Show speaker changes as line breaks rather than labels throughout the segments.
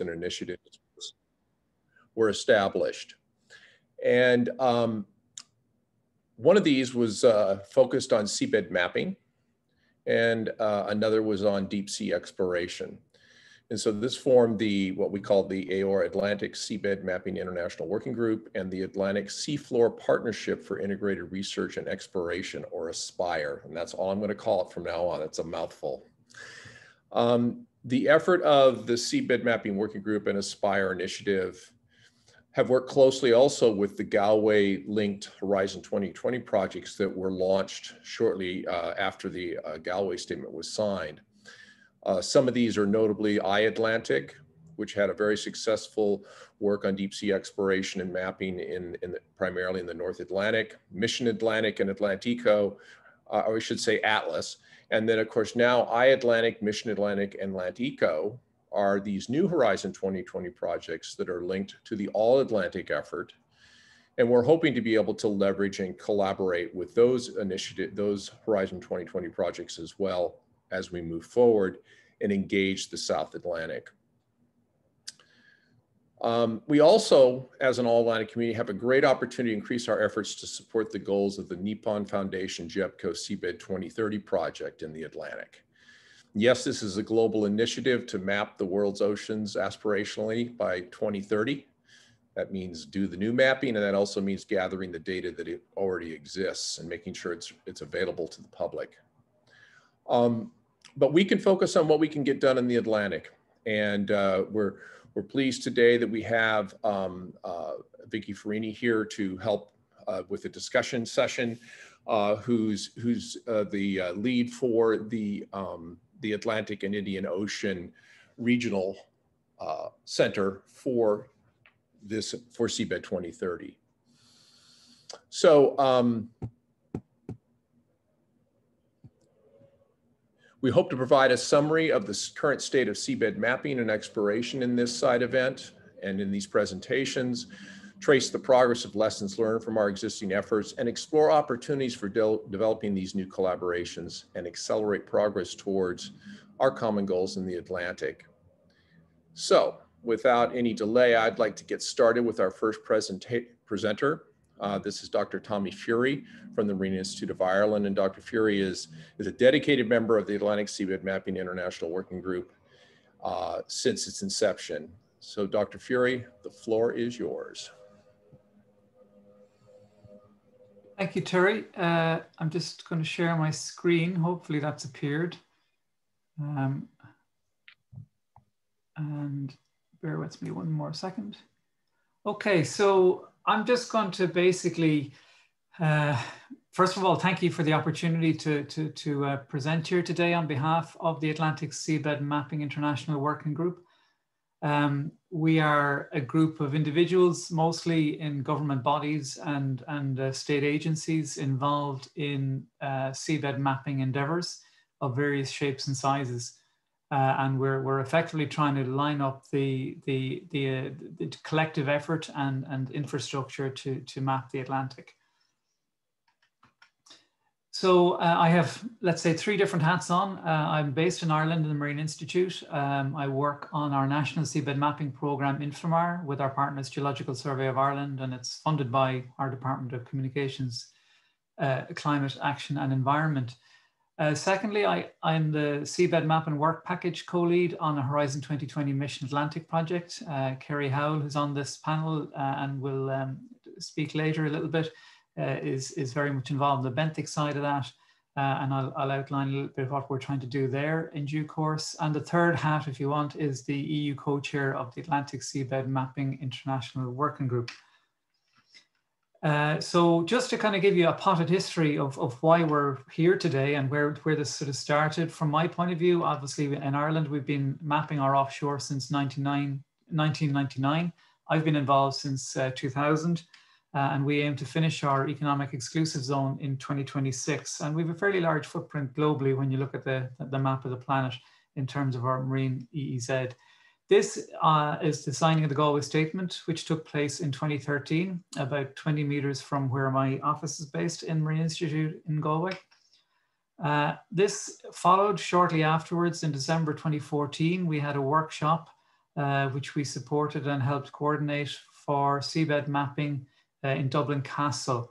and initiatives were established. And um, one of these was uh, focused on seabed mapping, and uh, another was on deep sea exploration. And so this formed the what we call the AOR Atlantic Seabed Mapping International Working Group and the Atlantic Seafloor Partnership for Integrated Research and Exploration, or ASPIRE. And that's all I'm going to call it from now on. It's a mouthful. Um, the effort of the Seabed Mapping Working Group and ASPIRE initiative have worked closely also with the Galway linked Horizon 2020 projects that were launched shortly uh, after the uh, Galway statement was signed. Uh, some of these are notably iAtlantic, which had a very successful work on deep sea exploration and mapping in, in the, primarily in the North Atlantic, Mission Atlantic and Atlantico, uh, or I should say Atlas. And then of course now iAtlantic, Mission Atlantic, and Atlantico are these new Horizon 2020 projects that are linked to the All Atlantic effort. And we're hoping to be able to leverage and collaborate with those initiative, those Horizon 2020 projects as well as we move forward and engage the South Atlantic. Um, we also, as an all-Atlantic community, have a great opportunity to increase our efforts to support the goals of the Nippon Foundation GEBCO Seabed 2030 project in the Atlantic. Yes, this is a global initiative to map the world's oceans aspirationally by 2030. That means do the new mapping, and that also means gathering the data that already exists and making sure it's, it's available to the public. Um, but we can focus on what we can get done in the Atlantic. And uh, we're, we're pleased today that we have um, uh, Vicky Ferrini here to help uh, with the discussion session, uh, who's, who's uh, the uh, lead for the, um, the Atlantic and Indian Ocean Regional Center for this, for Seabed 2030. So um, We hope to provide a summary of the current state of seabed mapping and exploration in this side event and in these presentations, trace the progress of lessons learned from our existing efforts, and explore opportunities for de developing these new collaborations and accelerate progress towards our common goals in the Atlantic. So without any delay, I'd like to get started with our first presenter, uh, this is Dr. Tommy Furey from the Marine Institute of Ireland. And Dr. Furey is, is a dedicated member of the Atlantic Seabed Mapping International Working Group uh, since its inception. So Dr. Furey, the floor is yours.
Thank you, Terry. Uh, I'm just going to share my screen. Hopefully that's appeared. Um, and bear with me one more second. Okay, so I'm just going to basically, uh, first of all, thank you for the opportunity to, to, to uh, present here today on behalf of the Atlantic Seabed Mapping International Working Group. Um, we are a group of individuals, mostly in government bodies and, and uh, state agencies involved in uh, seabed mapping endeavors of various shapes and sizes. Uh, and we're, we're effectively trying to line up the, the, the, uh, the, collective effort and, and infrastructure to, to map the Atlantic. So uh, I have, let's say, three different hats on. Uh, I'm based in Ireland in the Marine Institute. Um, I work on our National Seabed Mapping Programme, Infomar, with our partners Geological Survey of Ireland, and it's funded by our Department of Communications, uh, Climate Action and Environment. Uh, secondly, I, I'm the Seabed Map and Work Package co-lead on the Horizon 2020 Mission Atlantic project. Uh, Kerry Howell, who's on this panel uh, and will um, speak later a little bit, uh, is, is very much involved in the benthic side of that. Uh, and I'll, I'll, outline a little bit of what we're trying to do there in due course. And the third hat, if you want, is the EU co-chair of the Atlantic Seabed Mapping International Working Group. Uh, so just to kind of give you a potted history of, of why we're here today and where, where this sort of started, from my point of view, obviously in Ireland, we've been mapping our offshore since 1999. I've been involved since uh, 2000 uh, and we aim to finish our economic exclusive zone in 2026. And we have a fairly large footprint globally when you look at the, the map of the planet in terms of our marine EEZ. This uh, is the signing of the Galway Statement, which took place in 2013, about 20 meters from where my office is based in Marine Institute in Galway. Uh, this followed shortly afterwards in December 2014. We had a workshop uh, which we supported and helped coordinate for seabed mapping uh, in Dublin Castle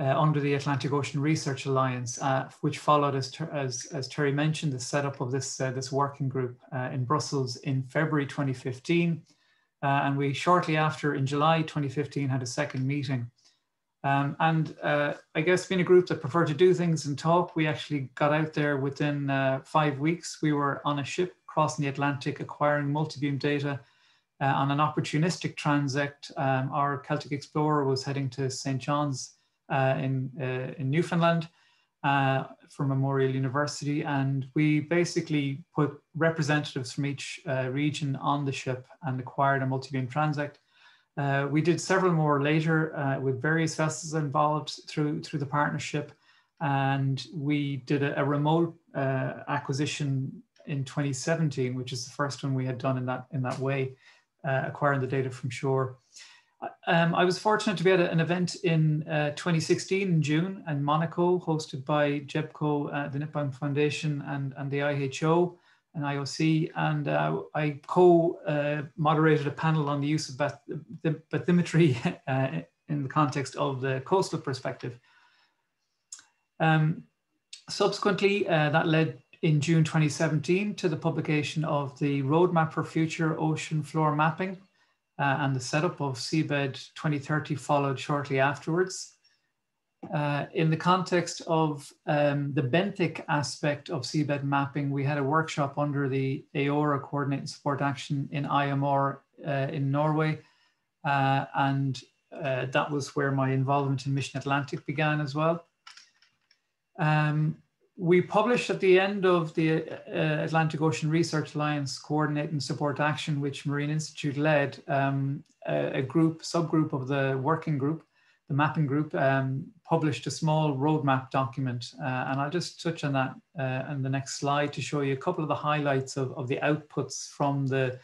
uh, under the Atlantic Ocean Research Alliance, uh, which followed, as, as, as, Terry mentioned, the setup of this, uh, this working group uh, in Brussels in February 2015. Uh, and we shortly after, in July 2015, had a second meeting. Um, and uh, I guess being a group that prefer to do things and talk, we actually got out there within five weeks. We were on a ship crossing the Atlantic, acquiring multi-beam data on an opportunistic transit. Um, our Celtic Explorer was heading to St. John's in, uh, in Newfoundland uh, for Memorial University. And we basically put representatives from each region on the ship and acquired a multi-beam transect. Uh, we did several more later uh, with various vessels involved through through the partnership, and we did a, a remote uh, acquisition in 2017, which is the first one we had done in that in that way, acquiring the data from shore. Um, I was fortunate to be at an event in uh, 2016 in June in Monaco, hosted by GEBCO, uh, the Nippon Foundation, and, and the IHO and IOC. And uh, I co-moderated a panel on the use of bath bathymetry uh, in the context of the coastal perspective. Um, subsequently, uh, that led in June 2017 to the publication of the Roadmap for Future Ocean Floor Mapping, uh, and the setup of Seabed 2030 followed shortly afterwards. Uh, in the context of um, the benthic aspect of seabed mapping, we had a workshop under the AORA Coordinate and Support Action in IMR uh, in Norway. Uh, and uh, that was where my involvement in Mission Atlantic began as well. Um, we published at the end of the uh, Atlantic Ocean Research Alliance Coordinate and Support Action, which Marine Institute led, um, a, a, group, subgroup of the working group, the mapping group, um, published a small roadmap document. Uh, and I'll just touch on that uh, on the next slide to show you a couple of the highlights of, of the outputs from the,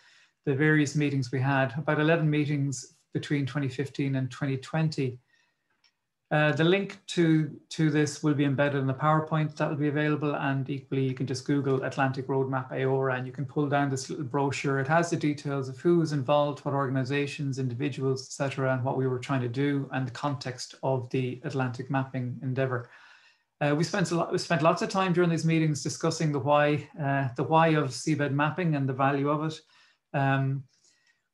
the various meetings we had, about 11 meetings between 2015 and 2020. Uh, the link to, to this will be embedded in the PowerPoint that will be available and equally you can just Google Atlantic Roadmap AORA and you can pull down this little brochure. It has the details of who is involved, what organizations, individuals, etc., and what we were trying to do and the context of the Atlantic mapping endeavor. Uh, we spent a lot, we spent lots of time during these meetings discussing the why, uh, the why of seabed mapping and the value of it. Um,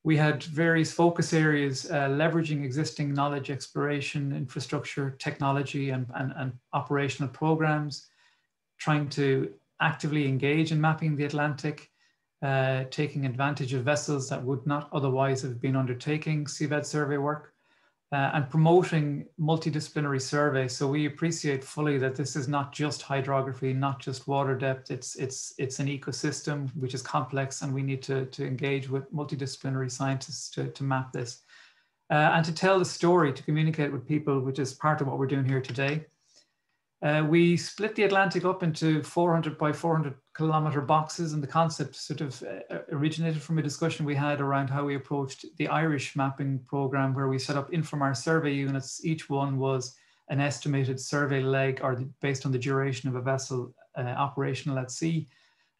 we had various focus areas uh, leveraging existing knowledge exploration, infrastructure, technology, and, and, and, operational programs, trying to actively engage in mapping the Atlantic, uh, taking advantage of vessels that would not otherwise have been undertaking seabed survey work, uh, and promoting multidisciplinary surveys. So we appreciate fully that this is not just hydrography, not just water depth. It's it's it's an ecosystem which is complex, and we need to to engage with multidisciplinary scientists to to map this, uh, and to tell the story, to communicate with people, which is part of what we're doing here today. Uh, we split the Atlantic up into 400 by 400 kilometer boxes, and the concept sort of uh, originated from a discussion we had around how we approached the Irish mapping program, where we set up Infomar survey units. Each one was an estimated survey leg, or the, based on the duration of a vessel uh, operational at sea.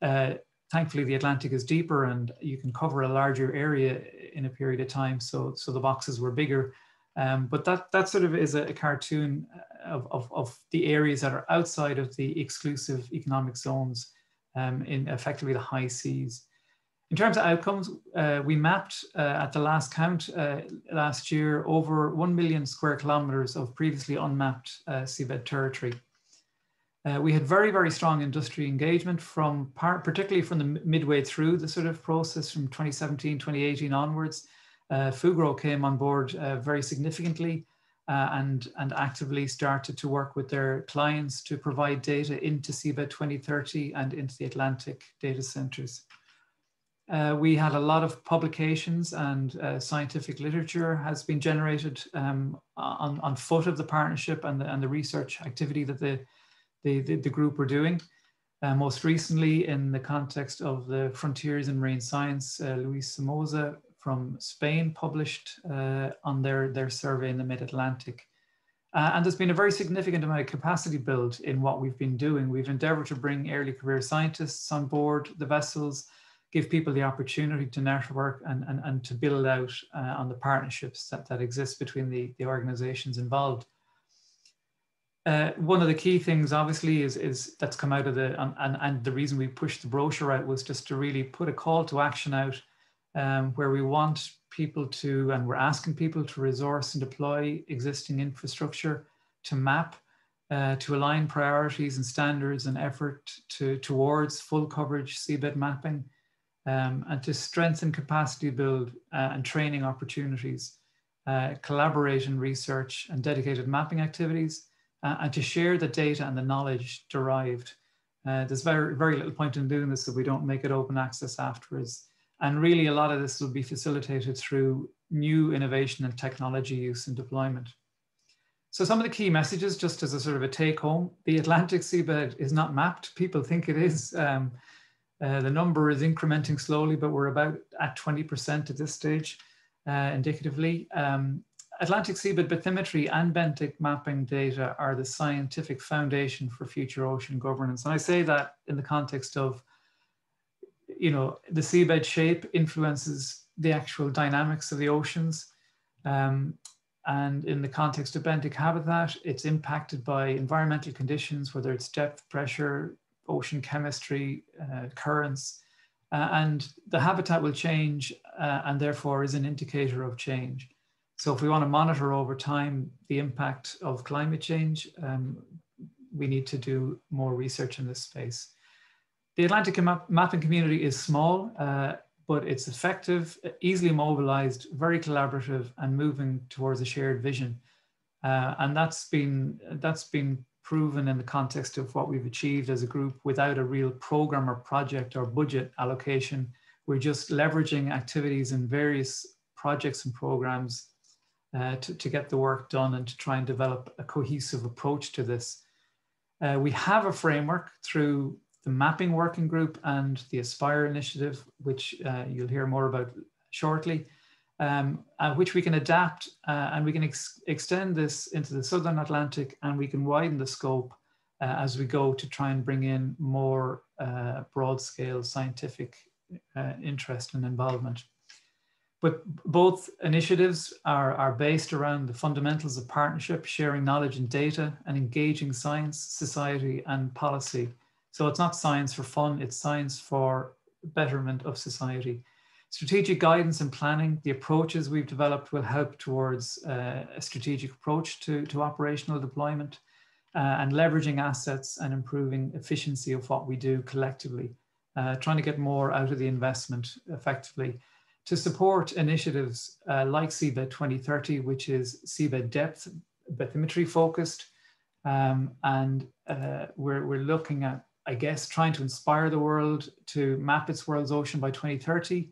Uh, thankfully, the Atlantic is deeper, and you can cover a larger area in a period of time. So, so the boxes were bigger. Um, but that that sort of is a, a cartoon of, of, of, the areas that are outside of the exclusive economic zones um, in effectively the high seas. In terms of outcomes, uh, we mapped uh, at the last count uh, last year over 1 million square kilometers of previously unmapped uh, seabed territory. Uh, we had very, very strong industry engagement from part, particularly from the midway through the sort of process from 2017, 2018 onwards. Uh, Fugro came on board very significantly uh, and, and actively started to work with their clients to provide data into Seabed 2030 and into the Atlantic data centers. Uh, we had a lot of publications and uh, scientific literature has been generated um, on, on foot of the partnership and the, and the research activity that the, the, the, the group were doing. Uh, most recently, in the context of the Frontiers in Marine Science, uh, Luis Somoza from Spain published uh, on their, their survey in the mid-Atlantic. Uh, and there's been a very significant amount of capacity build in what we've been doing. We've endeavored to bring early career scientists on board the vessels, give people the opportunity to network and, and, and to build out uh, on the partnerships that, that exist between the, the organizations involved. Uh, one of the key things obviously is, is that's come out of the and, and, and the reason we pushed the brochure out was just to really put a call to action out um, where we want people to and we're asking people to resource and deploy existing infrastructure to map uh, to align priorities and standards and effort to, towards full coverage seabed mapping um, and to strengthen capacity build uh, and training opportunities, uh, collaborate in research and dedicated mapping activities, uh, and to share the data and the knowledge derived. Uh, there's very, very little point in doing this if we don't make it open access afterwards. And really a lot of this will be facilitated through new innovation and technology use and deployment. So some of the key messages, just as a sort of a take home, the Atlantic seabed is not mapped. People think it is. Um, uh, the number is incrementing slowly, but we're about at 20% at this stage, uh, indicatively. Um, Atlantic seabed bathymetry and benthic mapping data are the scientific foundation for future ocean governance. And I say that in the context of, you know, the seabed shape influences the actual dynamics of the oceans. Um, and in the context of benthic habitat, it's impacted by environmental conditions, whether it's depth, pressure, ocean chemistry, uh, currents, uh, and the habitat will change uh, and therefore is an indicator of change. So if we want to monitor over time the impact of climate change, um, we need to do more research in this space. The Atlantic map mapping community is small, uh, but it's effective, easily mobilized, very collaborative, and moving towards a shared vision. Uh, and that's been that's been proven in the context of what we've achieved as a group without a real program or project or budget allocation. We're just leveraging activities in various projects and programs uh, to, to get the work done and to try and develop a cohesive approach to this. Uh, we have a framework through the mapping working group and the Aspire initiative, which uh, you'll hear more about shortly, um, uh, which we can adapt uh, and we can ex extend this into the Southern Atlantic and we can widen the scope uh, as we go to try and bring in more broad scale scientific interest and involvement. But both initiatives are, are based around the fundamentals of partnership, sharing knowledge and data, and engaging science, society, and policy. So it's not science for fun, it's science for betterment of society. Strategic guidance and planning, the approaches we've developed will help towards uh, a strategic approach to, to operational deployment uh, and leveraging assets and improving efficiency of what we do collectively, uh, trying to get more out of the investment effectively to support initiatives uh, like Seabed 2030, which is seabed depth bathymetry focused. Um, and uh, we're, we're looking at, I guess, trying to inspire the world to map its world's ocean by 2030.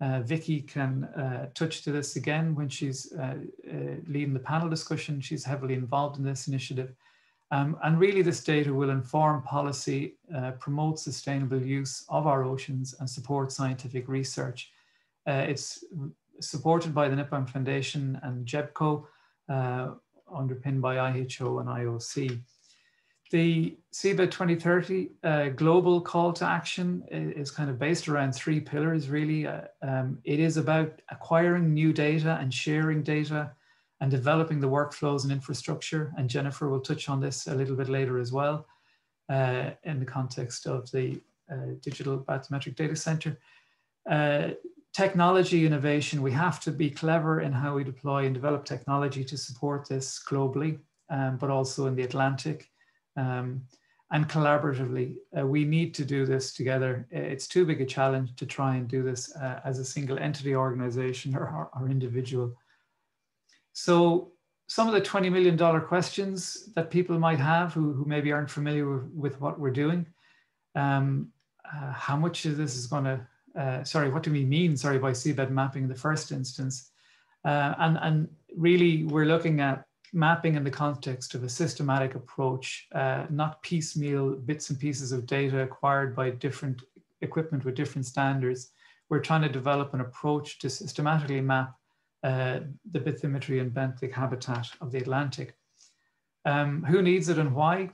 Uh, Vicky can uh, touch to this again when she's uh, uh, leading the panel discussion. She's heavily involved in this initiative. Um, and really this data will inform policy, promote sustainable use of our oceans and support scientific research. Uh, it's supported by the Nippon Foundation and GEBCO, uh, underpinned by IHO and IOC. The Seabed 2030 uh, global call to action is kind of based around three pillars, really. Uh, um, it is about acquiring new data and sharing data and developing the workflows and infrastructure. And Jennifer will touch on this a little bit later as well uh, in the context of the uh, Digital Bathymetric Data Center. Uh, technology innovation, we have to be clever in how we deploy and develop technology to support this globally, um, but also in the Atlantic. Um, and collaboratively, uh, we need to do this together. It's too big a challenge to try and do this uh, as a single entity organization or, or, individual. So some of the $20 million questions that people might have who, who maybe aren't familiar with, with what we're doing, um, uh, how much of this is going to uh, sorry, what do we mean, sorry, by seabed mapping in the first instance? Uh, and, and really we're looking at mapping in the context of a systematic approach, uh, not piecemeal bits and pieces of data acquired by different equipment with different standards. We're trying to develop an approach to systematically map uh, the bathymetry and benthic habitat of the Atlantic. Um, who needs it and why?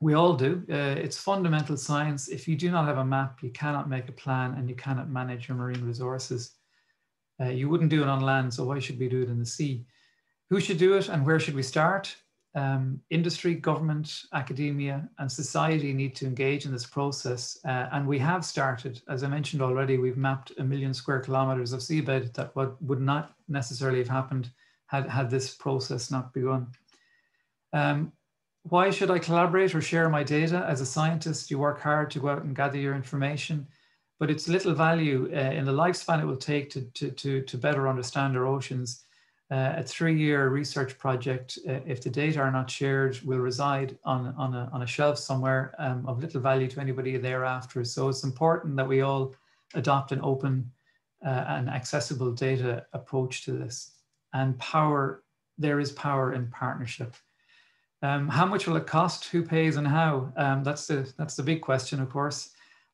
We all do. Uh, it's fundamental science. If you do not have a map, you cannot make a plan and you cannot manage your marine resources. Uh, you wouldn't do it on land, so why should we do it in the sea? Who should do it and where should we start? Um, industry, government, academia, and society need to engage in this process. Uh, and we have started, as I mentioned already, we've mapped a million square kilometers of seabed that what would not necessarily have happened had, had this process not begun. Um, why should I collaborate or share my data? As a scientist, you work hard to go out and gather your information, but it's little value uh, in the lifespan it will take to, to, to, to better understand our oceans. Uh, a three-year research project, uh, if the data are not shared, will reside on, on, a, on a shelf somewhere um, of little value to anybody thereafter. So it's important that we all adopt an open uh, and accessible data approach to this. And power, there is power in partnership. Um, how much will it cost? Who pays and how? Um, that's the that's the big question, of course.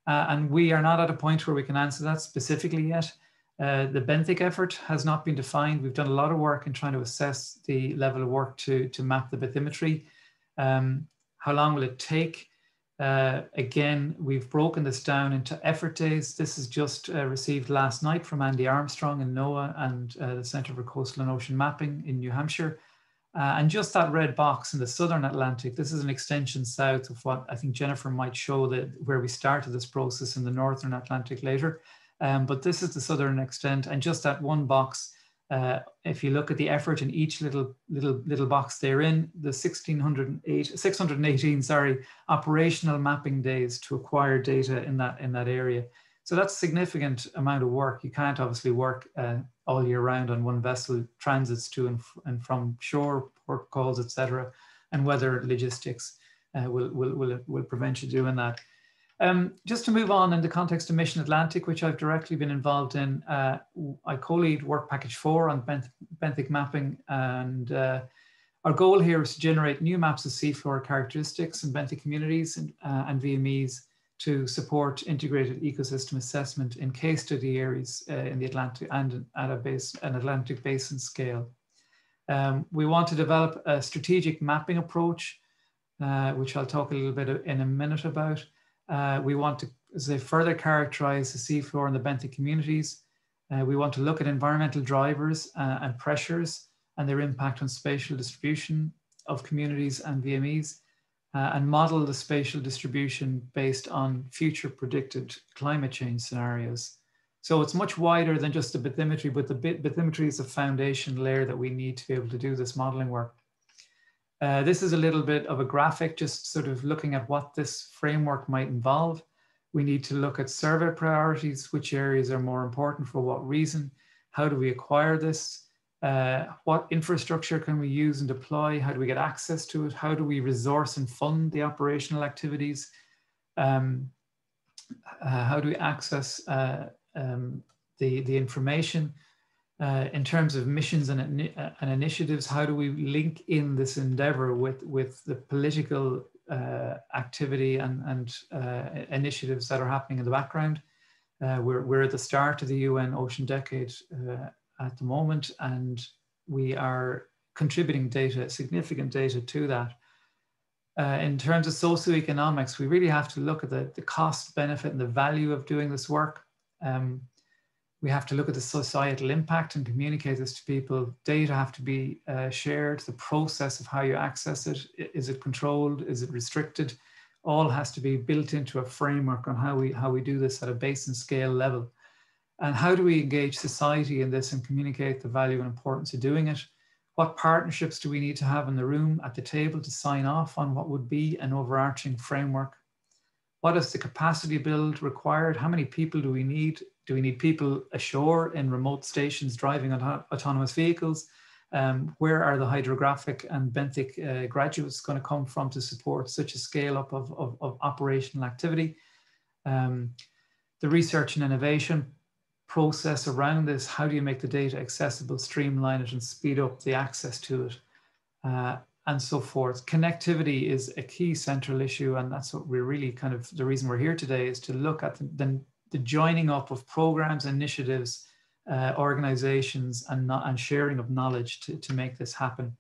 Uh, and we are not at a point where we can answer that specifically yet. Uh, the benthic effort has not been defined. We've done a lot of work in trying to assess the level of work to, to map the bathymetry. Um, how long will it take? Uh, again, we've broken this down into effort days. This is just uh, received last night from Andy Armstrong in NOAA and uh, the Center for Coastal and Ocean Mapping in New Hampshire. Uh, and just that red box in the Southern Atlantic, this is an extension south of what I think Jennifer might show that where we started this process in the Northern Atlantic later. Um, but this is the Southern extent and just that one box, uh, if you look at the effort in each little little little box they're in, the 1608, 618, sorry, operational mapping days to acquire data in that in that area. So that's a significant amount of work. You can't obviously work uh, all year round on one vessel, transits to and, and from shore, port calls, etc., and weather logistics uh, will, will, will, will prevent you doing that. Um, just to move on in the context of Mission Atlantic, which I've directly been involved in, uh, I co-lead work package four on benth benthic mapping and uh, our goal here is to generate new maps of seafloor characteristics in benthic communities and, uh, and VMEs to support integrated ecosystem assessment in case study areas uh, in the Atlantic and at a base, an Atlantic basin scale. Um, we want to develop a strategic mapping approach, uh, which I'll talk a little bit in a minute about. Uh, we want to further characterize the seafloor and the benthic communities. Uh, we want to look at environmental drivers uh, and pressures and their impact on spatial distribution of communities and VMEs uh, and model the spatial distribution based on future predicted climate change scenarios. So it's much wider than just the bathymetry, but the bathymetry is a foundation layer that we need to be able to do this modeling work. Uh, this is a little bit of a graphic, just sort of looking at what this framework might involve. We need to look at survey priorities, which areas are more important for what reason, how do we acquire this, uh, what infrastructure can we use and deploy? How do we get access to it? How do we resource and fund the operational activities? Um, uh, how do we access uh, um, the, the information? Uh, in terms of missions and, uh, and, initiatives, how do we link in this endeavor with, with the political uh, activity and, and initiatives that are happening in the background? we're, we're at the start of the UN Ocean Decade at the moment, and we are contributing data, significant data to that. Uh, in terms of socioeconomics, we really have to look at the, the cost, benefit, and the value of doing this work. Um, we have to look at the societal impact and communicate this to people. Data have to be uh, shared. The process of how you access it is it controlled? Is it restricted? All has to be built into a framework on how we how we do this at a basin scale level. And how do we engage society in this and communicate the value and importance of doing it? What partnerships do we need to have in the room at the table to sign off on what would be an overarching framework? What is the capacity build required? How many people do we need? Do we need people ashore in remote stations driving auto autonomous vehicles? Um, where are the hydrographic and benthic uh, graduates going to come from to support such a scale up of, of, of operational activity? Um, the research and innovation process around this. How do you make the data accessible, streamline it, and speed up the access to it, uh, and so forth. Connectivity is a key central issue, and that's what we're really kind of the reason we're here today is to look at the, the, the joining up of programs, initiatives, uh, organizations, and, not, and sharing of knowledge to, to make this happen.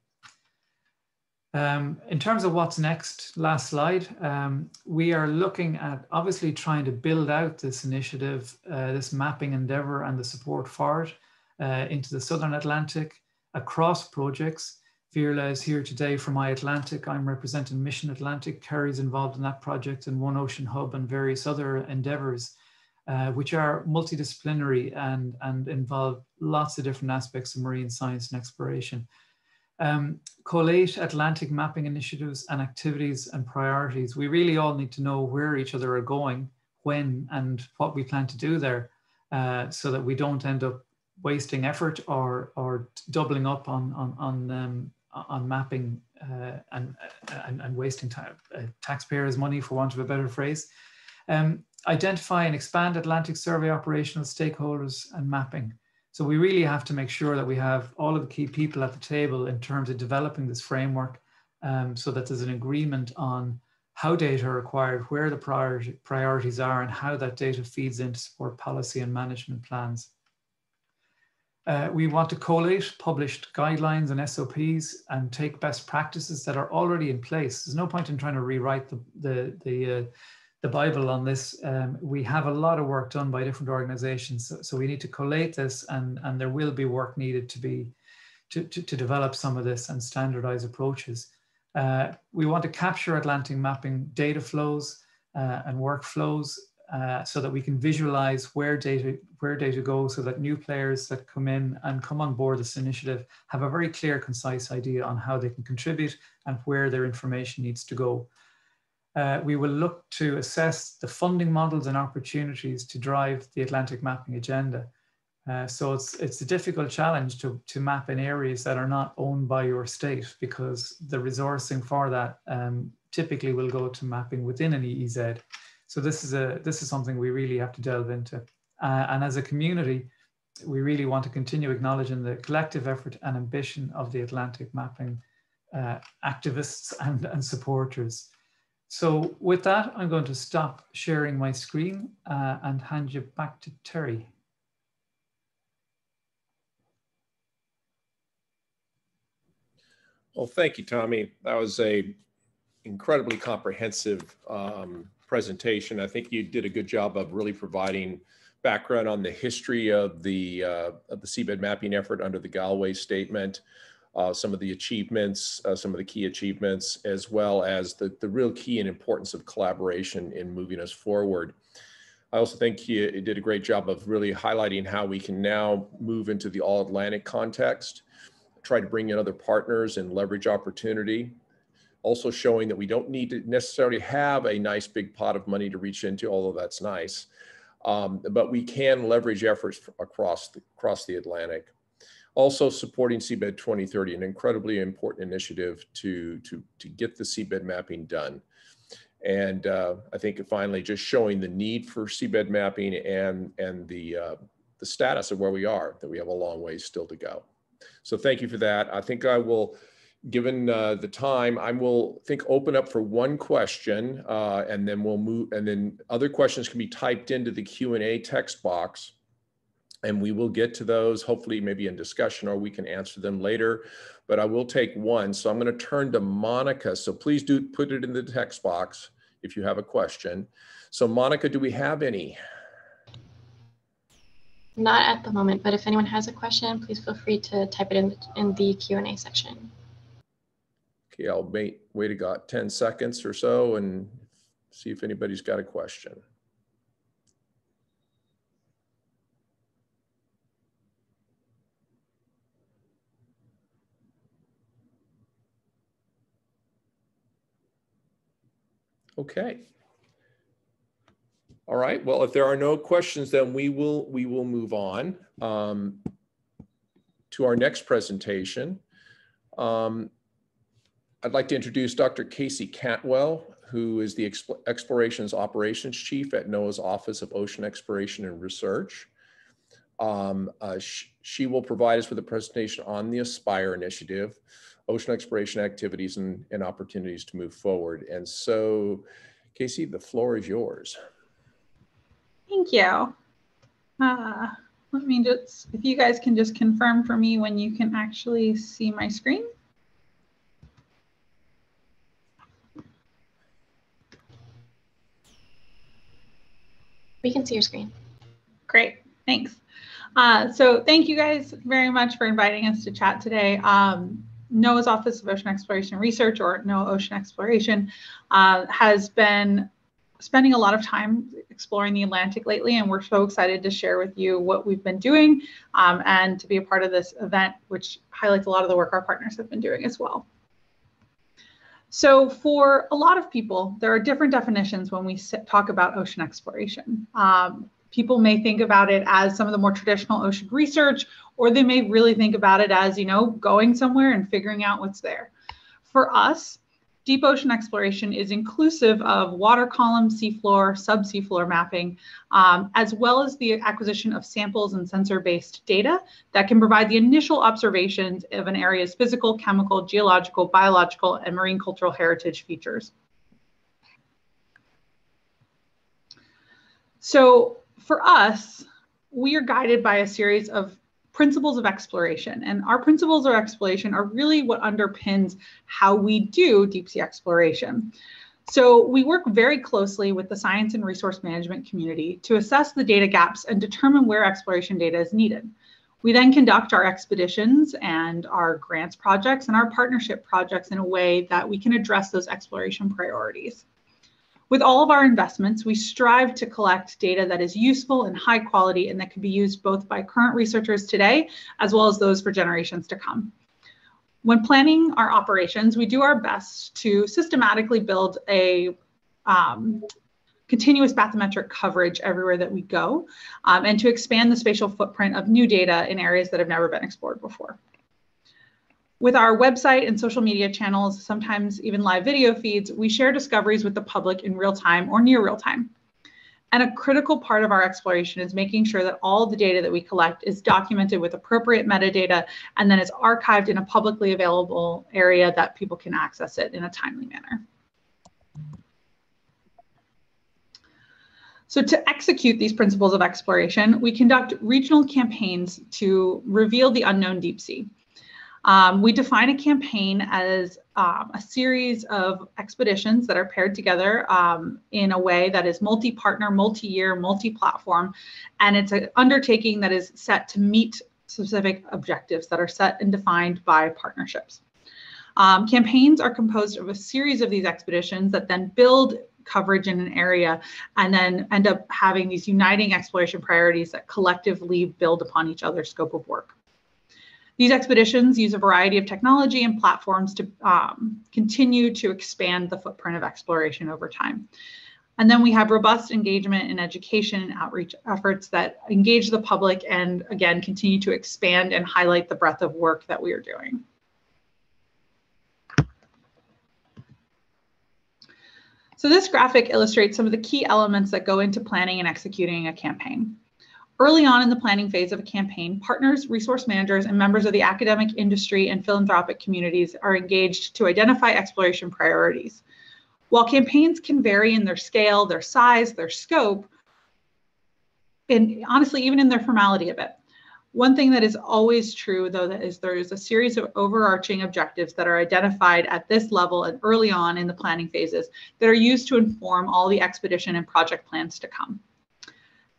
Um, in terms of what's next, last slide, um, we are looking at obviously trying to build out this initiative, uh, this mapping endeavor and the support for it uh, into the Southern Atlantic across projects. Virla is here today from iAtlantic. I'm representing Mission Atlantic. Kerry's involved in that project and One Ocean Hub and various other endeavors, uh, which are multidisciplinary and, and involve lots of different aspects of marine science and exploration. Um, collate Atlantic mapping initiatives and activities and priorities. We really all need to know where each other are going, when, and what we plan to do there uh, so that we don't end up wasting effort or, or doubling up on, on, on, um, on mapping uh, and, and, and, wasting ta uh, taxpayers' money, for want of a better phrase. Um, identify and expand Atlantic survey operational stakeholders and mapping. So we really have to make sure that we have all of the key people at the table in terms of developing this framework um, so that there's an agreement on how data are acquired, where the priorities are, and how that data feeds into support policy and management plans. Uh, we want to collate published guidelines and SOPs and take best practices that are already in place. There's no point in trying to rewrite the, the, the uh, the Bible on this. Um, we have a lot of work done by different organizations. So, so, we need to collate this and, and there will be work needed to be to, to, to develop some of this and standardize approaches. Uh, we want to capture Atlantic mapping data flows uh, and workflows uh, so that we can visualize where data where data goes so that new players that come in and come on board this initiative have a very clear concise idea on how they can contribute and where their information needs to go uh, we will look to assess the funding models and opportunities to drive the Atlantic mapping agenda. Uh, so it's, it's a difficult challenge to, to map in areas that are not owned by your state because the resourcing for that um, typically will go to mapping within an EEZ. So this is, a, this is something we really have to delve into. Uh, and as a community, we really want to continue acknowledging the collective effort and ambition of the Atlantic mapping uh, activists and, and supporters. So with that, I'm going to stop sharing my screen uh, and hand you back to Terry.
Well, thank you, Tommy. That was a incredibly comprehensive um, presentation. I think you did a good job of really providing background on the history of the uh, of the seabed mapping effort under the Galway Statement, uh, some of the achievements, uh, some of the key achievements, as well as the, the real key and importance of collaboration in moving us forward. I also think he, did a great job of really highlighting how we can now move into the all Atlantic context, try to bring in other partners and leverage opportunity. Also showing that we don't need to necessarily have a nice big pot of money to reach into, although that's nice. Um, but we can leverage efforts across the, across the Atlantic. Also supporting Seabed 2030, an incredibly important initiative to, to, to get the seabed mapping done. And uh, I think finally just showing the need for seabed mapping and, and the, uh, the status of where we are, that we have a long way still to go. So thank you for that. I think I will, given uh, the time, I will think open up for one question uh, and then we'll move, and then other questions can be typed into the Q&A text box and we will get to those hopefully maybe in discussion or we can answer them later. But i will take one. So i'm going to turn to monica. So please do put it in the text box if you have a question. So monica do we have any?
Not at the moment but if anyone has a question please feel free to type it in the, in the q&a section.
Okay i'll wait wait about 10 seconds or so and see if anybody's got a question Okay. All right. Well, if there are no questions, then we will we will move on um, to our next presentation. Um, I'd like to introduce Dr. Kasey Cantwell, who is the Explorations Operations Chief at NOAA's Office of Ocean Exploration and Research. Um, uh, sh she will provide us with a presentation on the ASPIRE initiative, ocean exploration activities and, and opportunities to move forward. And so, Kasey, the floor is yours.
Thank you. Uh, let me just, if you guys can just confirm for me when you can actually see my screen.
We can see your screen.
Great, thanks. Uh, so thank you guys very much for inviting us to chat today. Um, NOAA's Office of Ocean Exploration Research, or NOAA Ocean Exploration, uh, has been spending a lot of time exploring the Atlantic lately, and we're so excited to share with you what we've been doing um, and to be a part of this event, which highlights a lot of the work our partners have been doing as well. So for a lot of people, there are different definitions when we talk about ocean exploration. Um, people may think about it as some of the more traditional ocean research, or they may really think about it as, you know, going somewhere and figuring out what's there. For us, deep ocean exploration is inclusive of water column, seafloor, subsea floor mapping, um, as well as the acquisition of samples and sensor-based data that can provide the initial observations of an area's physical, chemical, geological, biological, and marine cultural heritage features. So for us, we are guided by a series of principles of exploration. And our principles of exploration are really what underpins how we do deep sea exploration. So we work very closely with the science and resource management community to assess the data gaps and determine where exploration data is needed. We then conduct our expeditions and our grants projects and our partnership projects in a way that we can address those exploration priorities. With all of our investments, we strive to collect data that is useful and high quality and that can be used both by current researchers today as well as those for generations to come. When planning our operations, we do our best to systematically build a um, continuous bathymetric coverage everywhere that we go um, and to expand the spatial footprint of new data in areas that have never been explored before. With our website and social media channels, sometimes even live video feeds, we share discoveries with the public in real time or near real time. And a critical part of our exploration is making sure that all the data that we collect is documented with appropriate metadata and then is archived in a publicly available area that people can access it in a timely manner. So to execute these principles of exploration, we conduct regional campaigns to reveal the unknown deep sea. Um, we define a campaign as um, a series of expeditions that are paired together um, in a way that is multi-partner, multi-year, multi-platform, and it's an undertaking that is set to meet specific objectives that are set and defined by partnerships. Um, campaigns are composed of a series of these expeditions that then build coverage in an area and then end up having these uniting exploration priorities that collectively build upon each other's scope of work. These expeditions use a variety of technology and platforms to um, continue to expand the footprint of exploration over time. And then we have robust engagement in education and outreach efforts that engage the public and again, continue to expand and highlight the breadth of work that we are doing. So this graphic illustrates some of the key elements that go into planning and executing a campaign. Early on in the planning phase of a campaign, partners, resource managers, and members of the academic industry and philanthropic communities are engaged to identify exploration priorities. While campaigns can vary in their scale, their size, their scope, and honestly, even in their formality a bit. One thing that is always true, though, that is there is a series of overarching objectives that are identified at this level and early on in the planning phases that are used to inform all the expedition and project plans to come.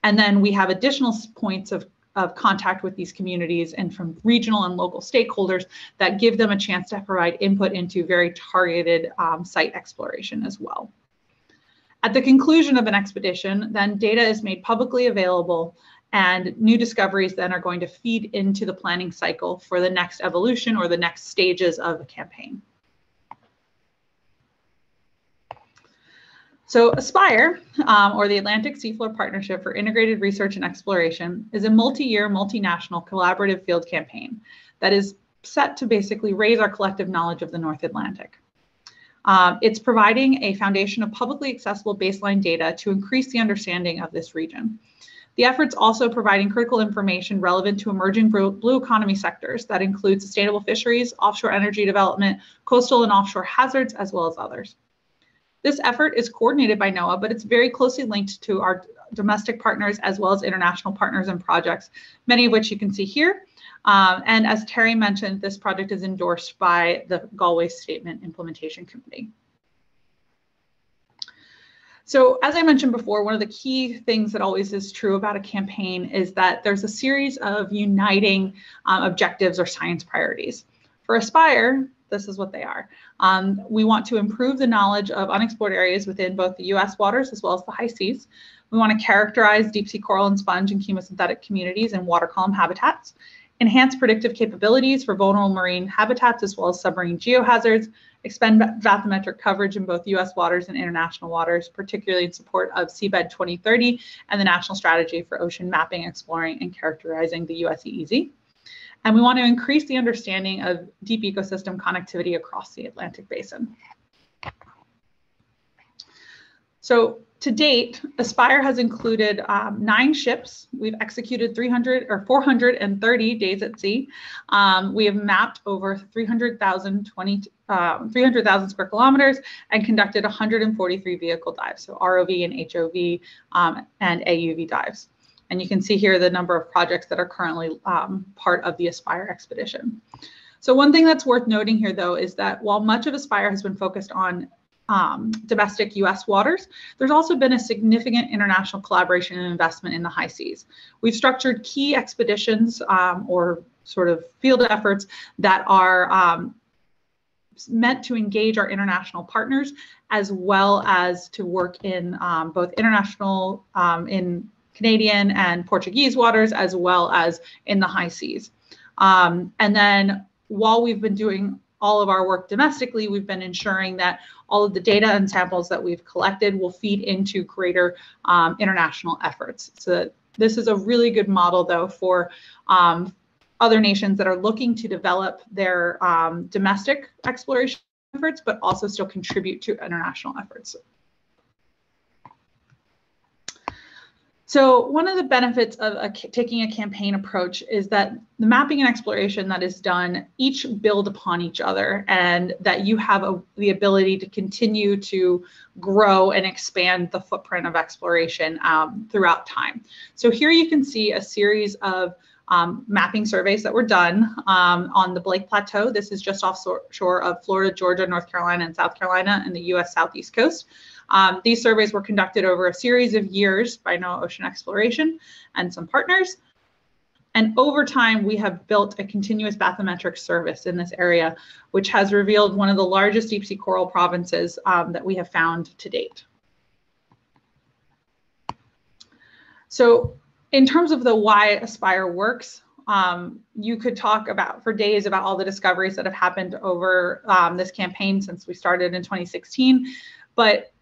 And then we have additional points of, of contact with these communities and from regional and local stakeholders that give them a chance to provide input into very targeted um, site exploration as well. At the conclusion of an expedition, then data is made publicly available and new discoveries then are going to feed into the planning cycle for the next evolution or the next stages of a campaign. So ASPIRE, um, or the Atlantic Seafloor Partnership for Integrated Research and Exploration, is a multi-year, multinational collaborative field campaign that is set to basically raise our collective knowledge of the North Atlantic. Um, it's providing a foundation of publicly accessible baseline data to increase the understanding of this region. The effort's also providing critical information relevant to emerging blue economy sectors that include sustainable fisheries, offshore energy development, coastal and offshore hazards, as well as others. This effort is coordinated by NOAA, but it's very closely linked to our domestic partners as well as international partners and projects, many of which you can see here. Um, and as Terry mentioned, this project is endorsed by the Galway Statement Implementation Committee. So as I mentioned before, one of the key things that always is true about a campaign is that there's a series of uniting um, objectives or science priorities. For Aspire, this is what they are. Um, we want to improve the knowledge of unexplored areas within both the US waters as well as the high seas. We want to characterize deep sea coral and sponge and chemosynthetic communities and water column habitats, enhance predictive capabilities for vulnerable marine habitats as well as submarine geohazards, expand bathymetric coverage in both US waters and international waters, particularly in support of Seabed 2030 and the National Strategy for Ocean Mapping, Exploring, and Characterizing the US EEZ. And we want to increase the understanding of deep ecosystem connectivity across the Atlantic Basin. So to date, Aspire has included um, nine ships. We've executed 300 or 430 days at sea. Um, we have mapped over 300,000 um, 300,000 square kilometers and conducted 143 vehicle dives, so ROV and HOV um, and AUV dives. And you can see here the number of projects that are currently um, part of the Aspire expedition. So one thing that's worth noting here, though, is that while much of Aspire has been focused on um, domestic US waters, there's also been a significant international collaboration and investment in the high seas. We've structured key expeditions um, or sort of field efforts that are um, meant to engage our international partners as well as to work in um, both international, um, in Canadian and Portuguese waters, as well as in the high seas. Um, and then while we've been doing all of our work domestically, we've been ensuring that all of the data and samples that we've collected will feed into greater um, international efforts. So this is a really good model, though, for um, other nations that are looking to develop their um, domestic exploration efforts, but also still contribute to international efforts. So one of the benefits of a, taking a campaign approach is that the mapping and exploration that is done each build upon each other and that you have a, the ability to continue to grow and expand the footprint of exploration um, throughout time. So here you can see a series of um, mapping surveys that were done um, on the Blake Plateau. This is just offshore of Florida, Georgia, North Carolina, and South Carolina in the US Southeast coast. Um, these surveys were conducted over a series of years by NOAA Ocean Exploration and some partners. And over time, we have built a continuous bathymetric service in this area, which has revealed one of the largest deep sea coral provinces um, that we have found to date. So in terms of the why Aspire works, um, you could talk about for days about all the discoveries that have happened over um, this campaign since we started in 2016. But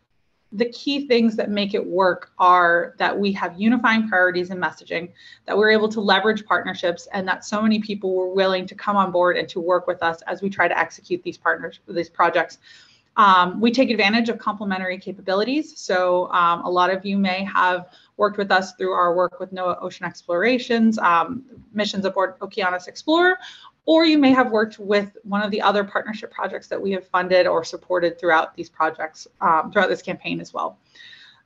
the key things that make it work are that we have unifying priorities and messaging, that we're able to leverage partnerships, and that so many people were willing to come on board and to work with us as we try to execute these partners, these projects. Um, we take advantage of complementary capabilities. So um, a lot of you may have worked with us through our work with NOAA Ocean Explorations, um, missions aboard Okeanos Explorer, or you may have worked with one of the other partnership projects that we have funded or supported throughout these projects, um, throughout this campaign as well.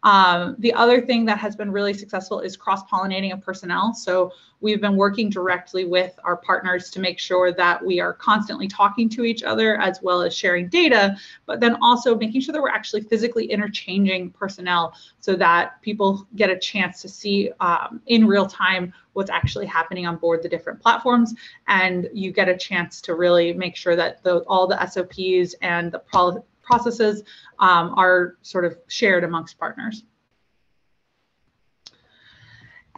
Um, the other thing that has been really successful is cross-pollinating of personnel. So we've been working directly with our partners to make sure that we are constantly talking to each other as well as sharing data, but then also making sure that we're actually physically interchanging personnel so that people get a chance to see um, in real time what's actually happening on board the different platforms. And you get a chance to really make sure that the, all the SOPs and the processes um, are sort of shared amongst partners.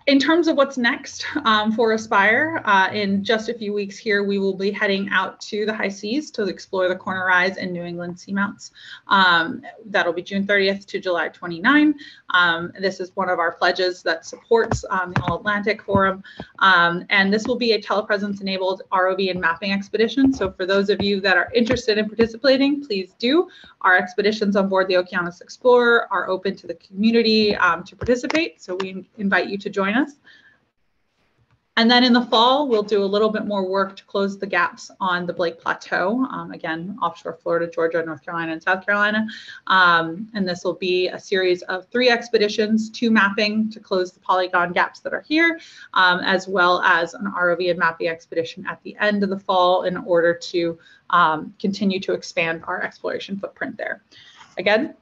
In terms of what's next um, for Aspire, uh, in just a few weeks here, we will be heading out to the high seas to explore the Corner Rise and New England seamounts. Um, that'll be June 30th to July 29. Um, this is one of our pledges that supports um, the All Atlantic Forum. Um, and this will be a telepresence enabled ROV and mapping expedition. So for those of you that are interested in participating, please do. Our expeditions on board the Okeanos Explorer are open to the community um, to participate. So we invite you to join us. And then in the fall, we'll do a little bit more work to close the gaps on the Blake Plateau, um, again, offshore Florida, Georgia, North Carolina, and South Carolina. Um, and this will be a series of three expeditions, two mapping to close the polygon gaps that are here, um, as well as an ROV and mapping expedition at the end of the fall in order to um, continue to expand our exploration footprint there. Again,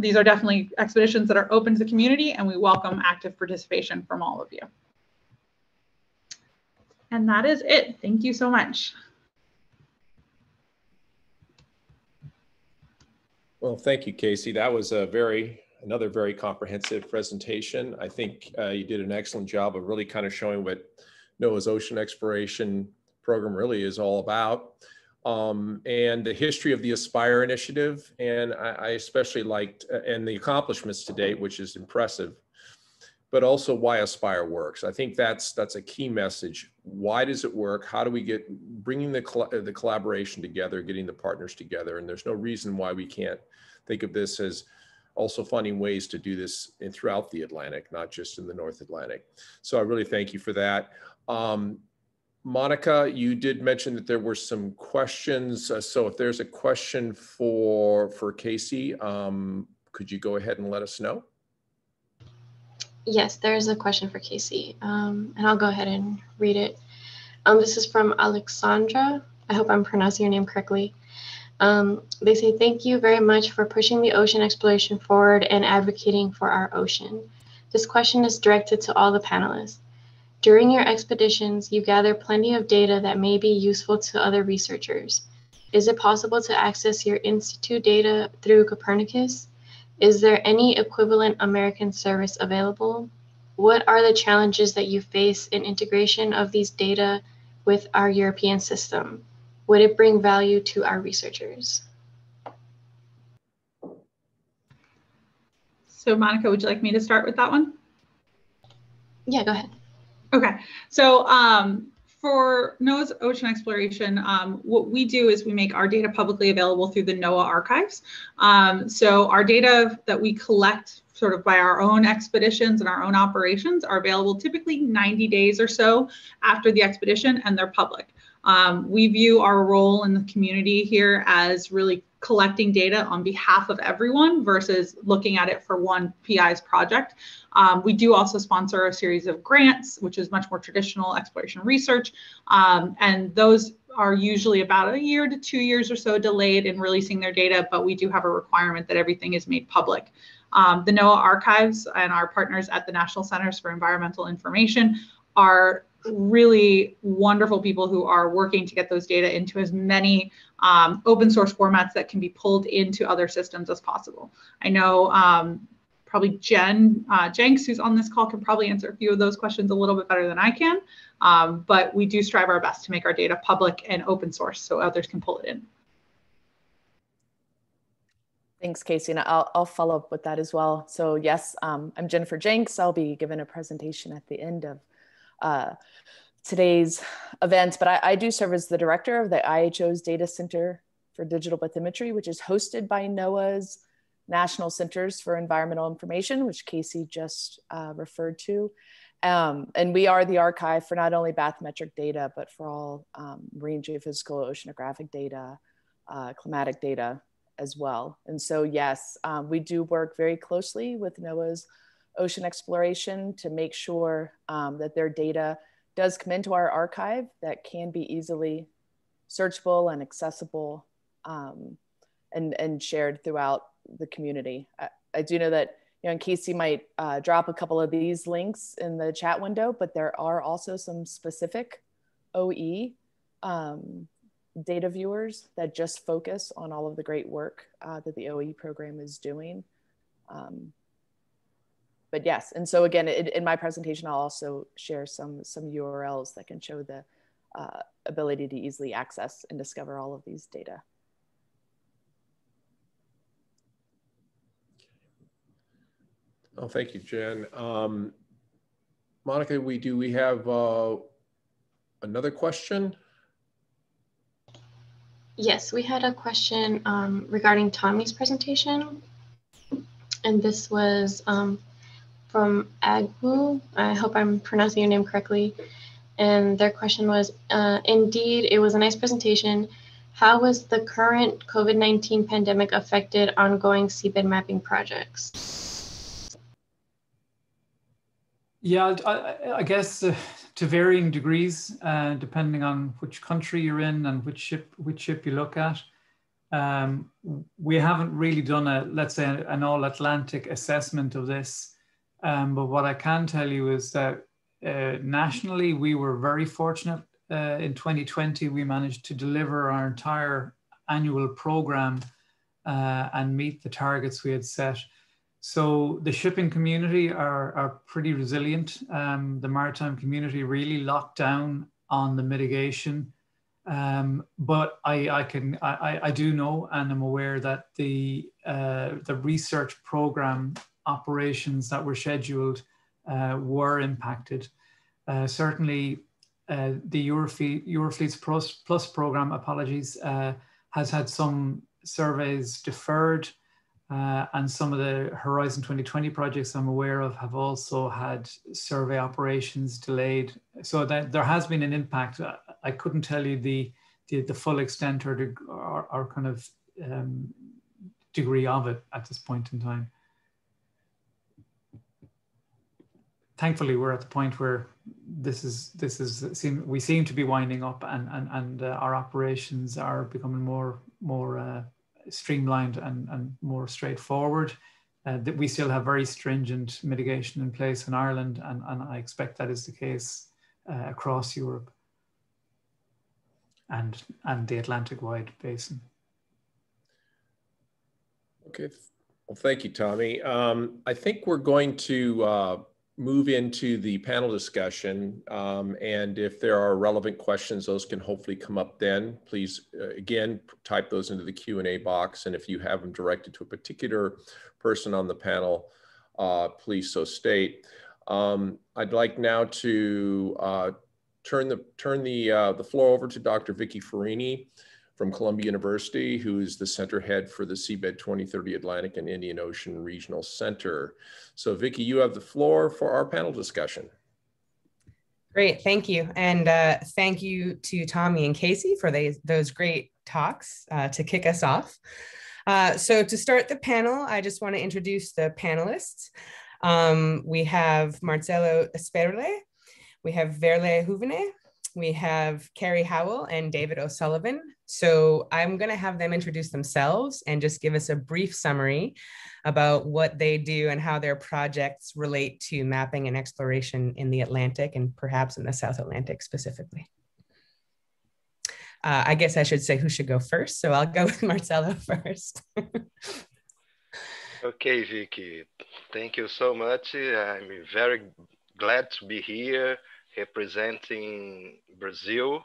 these are definitely expeditions that are open to the community and we welcome active participation from all of you. And that is it. Thank you so much.
Well, thank you, Kasey. That was a very another very comprehensive presentation. I think uh, you did an excellent job of really kind of showing what NOAA's ocean exploration program really is all about. Um, and the history of the Aspire initiative. And I, I especially liked, uh, and the accomplishments to date, which is impressive, but also why Aspire works. I think that's that's a key message. Why does it work? How do we get bringing the cl- the collaboration together, getting the partners together? And there's no reason why we can't think of this as also finding ways to do this in, throughout the Atlantic, not just in the North Atlantic. So I really thank you for that. Um, Monica, you did mention that there were some questions. Uh, so if there's a question for for Kasey, um, could you go ahead and let us know?
Yes, there is a question for Kasey, um, and I'll go ahead and read it. Um, this is from Alexandra. I hope I'm pronouncing your name correctly. Um, they say, Thank you very much for pushing the ocean exploration forward and advocating for our ocean. This question is directed to all the panelists. During your expeditions, you gather plenty of data that may be useful to other researchers. Is it possible to access your Institute data through Copernicus? Is there any equivalent American service available? What are the challenges that you face in integration of these data with our European system? Would it bring value to our researchers?
So Monica, would you like me to start with that one?
Yeah, go ahead.
Okay, so um, for NOAA's ocean exploration, um, what we do is we make our data publicly available through the NOAA archives. Um, so our data that we collect sort of by our own expeditions and our own operations are available typically 90 days or so after the expedition and they're public. Um, we view our role in the community here as really collecting data on behalf of everyone versus looking at it for one PI's project. Um, we do also sponsor a series of grants, which is much more traditional exploration research. Um, and those are usually about a year to two years or so delayed in releasing their data, but we do have a requirement that everything is made public. Um, the NOAA archives and our partners at the National Centers for Environmental Information are really wonderful people who are working to get those data into as many um, open source formats that can be pulled into other systems as possible. I know um, probably Jen uh, Jencks, who's on this call, can probably answer a few of those questions a little bit better than I can. Um, but we do strive our best to make our data public and open source so others can pull it in.
Thanks, Kasey. And I'll, I'll follow up with that as well. So yes, um, I'm Jennifer Jencks. I'll be giving a presentation at the end of uh, today's event, but I, I, do serve as the director of the IHO's Data Center for Digital Bathymetry, which is hosted by NOAA's National Centers for Environmental Information, which Kasey just uh, referred to. Um, and we are the archive for not only bathymetric data, but for all um, marine geophysical oceanographic data, uh, climatic data as well. And so, yes, um, we do work very closely with NOAA's ocean exploration to make sure um, that their data does come into our archive that can be easily searchable and accessible um, and, and shared throughout the community. I, I, do know that you know, and Kasey might uh, drop a couple of these links in the chat window, but there are also some specific OE um, data viewers that just focus on all of the great work uh, that the OE program is doing. Um, but yes, and so again, in, in, my presentation, I'll also share some some URLs that can show the uh, ability to easily access and discover all of these data.
Oh, thank you, Jen. Um, Monica, we do we have uh, another question?
Yes, we had a question um, regarding Tommy's presentation. And this was um, from Agwu. I hope I'm pronouncing your name correctly. And their question was uh, Indeed, it was a nice presentation. How was the current COVID 19 pandemic affected ongoing seabed mapping projects?
Yeah, I, I guess uh, to varying degrees, uh, depending on which country you're in and which ship which ship you look at. Um, we haven't really done a, let's say, an all Atlantic assessment of this. Um, but what I can tell you is that uh, nationally, we were very fortunate. Uh, in 2020, we managed to deliver our entire annual program uh, and meet the targets we had set. So the shipping community are, are pretty resilient. Um, the maritime community really locked down on the mitigation. Um, but I, I can I, I do know and I'm aware that the uh, the research program operations that were scheduled uh, were impacted. Uh, certainly, uh, the Eurofleet, Eurofleets Plus, Plus program, apologies, uh, has had some surveys deferred. Uh, and some of the Horizon 2020 projects I'm aware of have also had survey operations delayed. So that there has been an impact. I couldn't tell you the the, the full extent or, or, or kind of um, degree of it at this point in time. Thankfully, we're at the point where this is this is seem we seem to be winding up, and and and uh, our operations are becoming more more uh, streamlined and and more straightforward. Uh, that we still have very stringent mitigation in place in Ireland, and and I expect that is the case uh, across Europe and, and the Atlantic wide basin.
Okay, well, thank you, Tommy. Um, I think we're going to uh, move into the panel discussion. Um, and if there are relevant questions, those can hopefully come up then. Please, uh, again, type those into the Q&A box. And if you have them directed to a particular person on the panel, uh, please so state. Um, I'd like now to uh, turn the turn the uh, the floor over to Dr. Vicky Ferrini from Columbia University, who is the center head for the Seabed 2030 Atlantic and Indian Ocean Regional Center. So Vicky, you have the floor for our panel discussion.
Great, thank you. And uh, thank you to Tommy and Kasey for they, those great talks uh, to kick us off. Uh, so to start the panel, I just want to introduce the panelists. Um, we have Marcelo Esperle, we have Veerle Huvenne, we have Kerry Howell and David O'Sullivan. So I'm going to have them introduce themselves and just give us a brief summary about what they do and how their projects relate to mapping and exploration in the Atlantic and perhaps in the South Atlantic specifically. Uh, I guess I should say who should go first. So I'll go with Marcelo first.
okay, Vicky. Thank you so much. I'm very glad to be here representing Brazil.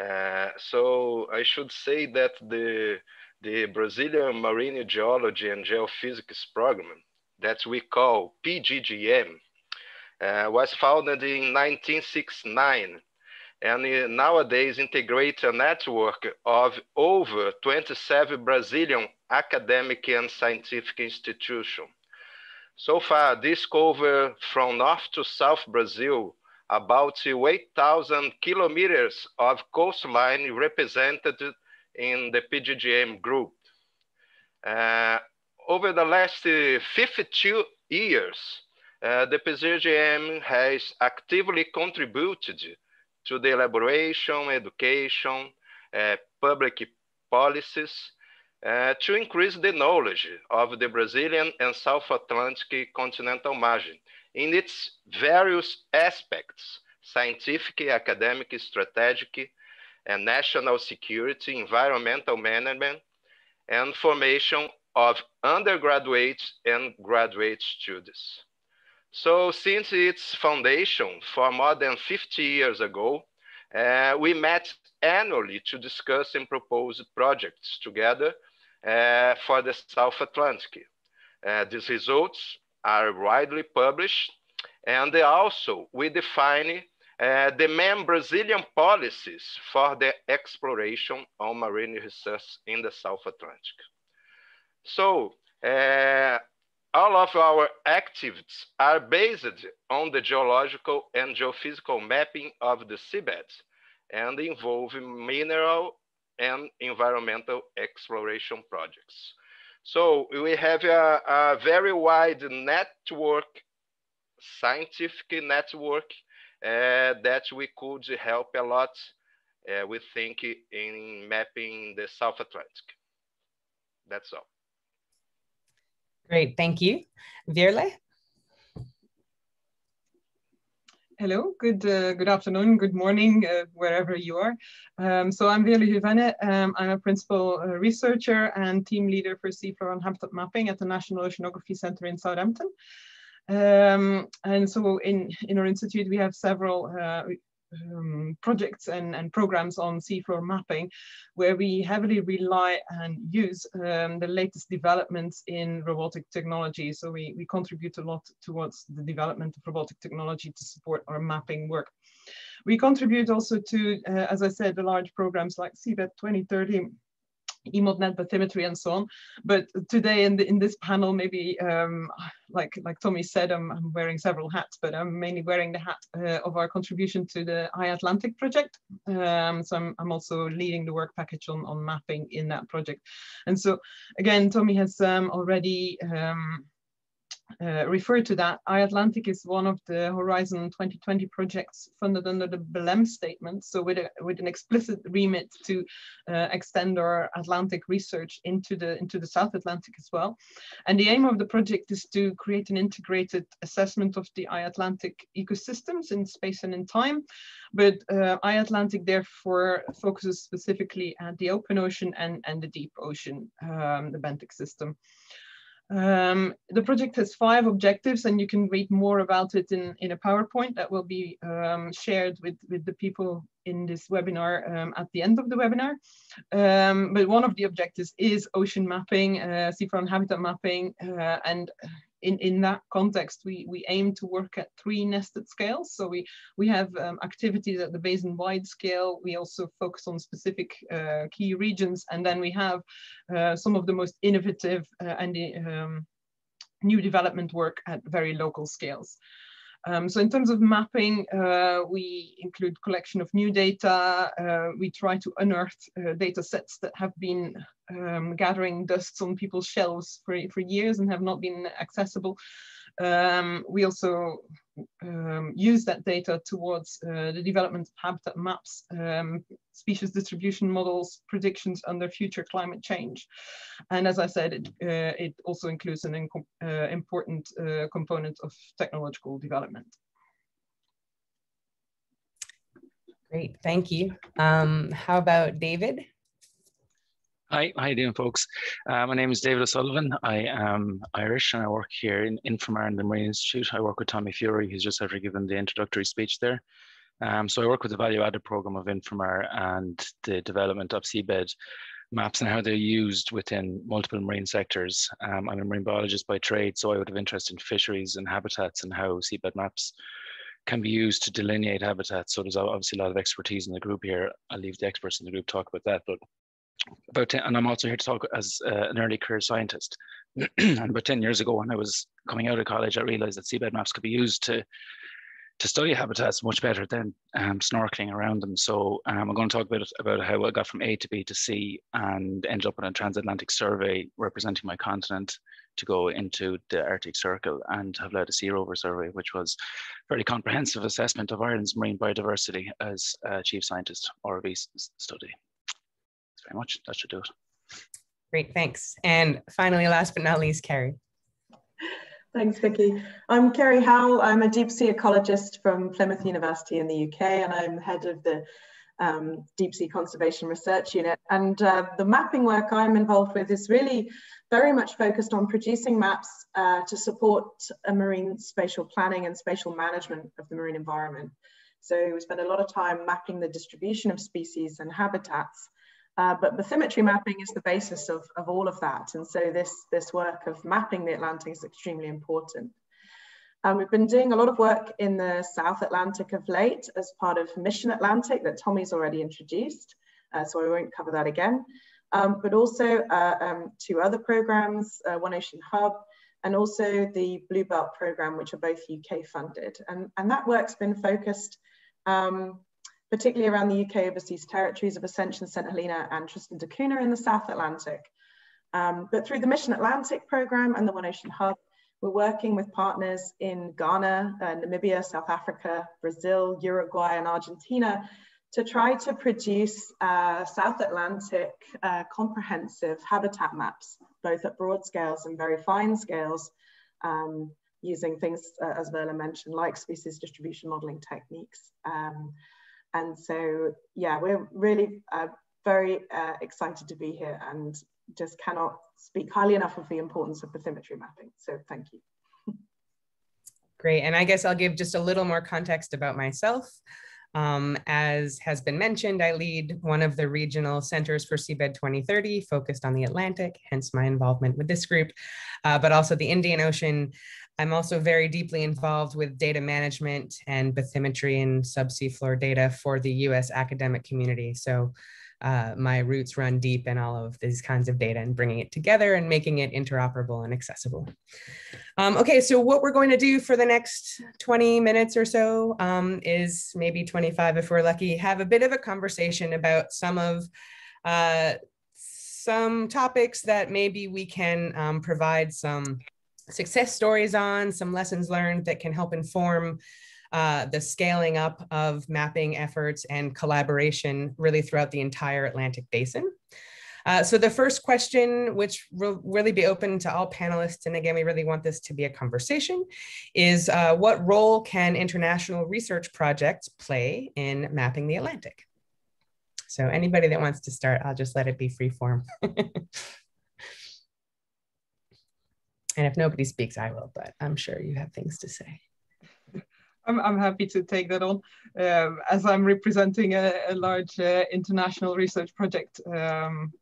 Uh, so I should say that the, the Brazilian Marine Geology and Geophysics program that we call PGGM uh, was founded in 1969 and nowadays integrates a network of over 27 Brazilian academic and scientific institutions. So far, this covers from north to south Brazil about 8,000 kilometers of coastline represented in the PGGM group. Uh, over the last 52 years, uh, the PGGM has actively contributed to the elaboration, education, uh, public policies, uh, to increase the knowledge of the Brazilian and South Atlantic continental margin in its various aspects, scientific, academic, strategic, and national security, environmental management, and formation of undergraduate and graduate students. So since its foundation for more than 50 years ago, uh, we met annually to discuss and propose projects together uh, for the South Atlantic. Uh, these results are widely published, and also we define uh, the main Brazilian policies for the exploration on marine resources in the South Atlantic. So uh, all of our activities are based on the geological and geophysical mapping of the seabeds and involve mineral and environmental exploration projects. So we have a, a very wide network, scientific network uh, that we could help a lot, uh, we think, in mapping the South Atlantic. That's all.
Great, thank you. Veerle?
Hello, good uh, good afternoon, good morning, uh, wherever you are. Um, so I'm Veerle Huvenne. Um, I'm a principal uh, researcher and team leader for seafloor and habitat mapping at the National Oceanography Center in Southampton. Um, and so in, in our institute, we have several uh, um, projects and, and programs on seafloor mapping, where we heavily rely and use um, the latest developments in robotic technology. So we, we contribute a lot towards the development of robotic technology to support our mapping work. We contribute also to, uh, as I said, the large programs like Seabed 2030 EMODnet bathymetry and so on. But today in the, in this panel, maybe um, like like Tommy said, I'm, I'm, wearing several hats, but I'm mainly wearing the hat uh, of our contribution to the iAtlantic project. Um, so I'm, I'm also leading the work package on, on mapping in that project. And so again, Tommy has um, already um, uh, refer to that, iAtlantic is one of the Horizon 2020 projects funded under the BELEM statement. So with, a, with an explicit remit to uh, extend our Atlantic research into the, into the South Atlantic as well. And the aim of the project is to create an integrated assessment of the iAtlantic ecosystems in space and in time. But uh, iAtlantic therefore focuses specifically at the open ocean and, and the deep ocean, um, the benthic system. Um, the project has five objectives and you can read more about it in, in a PowerPoint that will be um, shared with, with the people in this webinar um, at the end of the webinar. Um, but one of the objectives is ocean mapping, uh, seafloor habitat mapping, uh, and in, in that context, we, we aim to work at three nested scales. So we, we have um, activities at the basin-wide scale. We also focus on specific uh, key regions. And then we have uh, some of the most innovative uh, and um, new development work at very local scales. Um, so in terms of mapping, uh, we include collection of new data. Uh, we try to unearth uh, data sets that have been um, gathering dust on people's shelves for, for years and have not been accessible. Um, we also um, use that data towards uh, the development of habitat maps, um, species distribution models, predictions under future climate change. And as I said, it, uh, it also includes an uh, important uh, component of technological development.
Great, thank you. Um, how about David?
Hi, how you doing, folks? Uh, my name is David O'Sullivan. I am Irish and I work here in Infomar and the Marine Institute. I work with Tommy Furey, who's just ever given the introductory speech there. Um, so I work with the value added program of Infomar and the development of seabed maps and how they're used within multiple marine sectors. Um, I'm a marine biologist by trade, so I would have interest in fisheries and habitats and how seabed maps can be used to delineate habitats. So there's obviously a lot of expertise in the group here. I'll leave the experts in the group talk about that, but about 10, and I'm also here to talk as uh, an early career scientist. and about 10 years ago, when I was coming out of college, I realized that seabed maps could be used to to study habitats much better than um, snorkeling around them. So um, I'm going to talk about about how I got from A to B to C and ended up on a transatlantic survey representing my continent to go into the Arctic Circle and have led a Sea Rover survey, which was a very comprehensive assessment of Ireland's marine biodiversity as a chief scientist ROV study very much. That should do it.
Great, thanks. And finally, last but not least, Kerry.
Thanks, Vicky. I'm Kerry Howell. I'm a deep sea ecologist from Plymouth University in the UK, and I'm head of the um, Deep Sea Conservation Research Unit. And uh, the mapping work I'm involved with is really very much focused on producing maps uh, to support a marine spatial planning and spatial management of the marine environment. So we spend a lot of time mapping the distribution of species and habitats uh, but bathymetry mapping is the basis of, of all of that. And so this, this work of mapping the Atlantic is extremely important. Um, we've been doing a lot of work in the South Atlantic of late as part of Mission Atlantic that Tommy's already introduced. Uh, so I won't cover that again. Um, but also uh, um, two other programs, uh, One Ocean Hub, and also the Blue Belt program, which are both UK funded. And, and that work's been focused um, particularly around the UK overseas territories of Ascension, St Helena and Tristan da Cunha in the South Atlantic. Um, but through the Mission Atlantic program and the One Ocean Hub, we're working with partners in Ghana, uh, Namibia, South Africa, Brazil, Uruguay and Argentina to try to produce uh, South Atlantic uh, comprehensive habitat maps, both at broad scales and very fine scales, um, using things, uh, as Veerle mentioned, like species distribution modeling techniques. Um, and so, yeah, we're really uh, very uh, excited to be here and just cannot speak highly enough of the importance of bathymetry mapping. So thank you.
Great, and I guess I'll give just a little more context about myself. Um, as has been mentioned, I lead one of the regional centers for Seabed 2030 focused on the Atlantic, hence my involvement with this group, uh, but also the Indian Ocean. I'm also very deeply involved with data management and bathymetry and subsea floor data for the US academic community. So uh, my roots run deep in all of these kinds of data and bringing it together and making it interoperable and accessible. Um, okay, so what we're going to do for the next 20 minutes or so um, is maybe 25 if we're lucky, have a bit of a conversation about some of uh, some topics that maybe we can um, provide some success stories on, some lessons learned that can help inform uh, the scaling up of mapping efforts and collaboration really throughout the entire Atlantic Basin. Uh, so the first question, which will really be open to all panelists, and again, we really want this to be a conversation, is uh, what role can international research projects play in mapping the Atlantic? So anybody that wants to start, I'll just let it be free form. and if nobody speaks, I will, but I'm sure you have things to say.
I'm, I'm happy to take that on. Um, as I'm representing a, a large uh, international research project, um,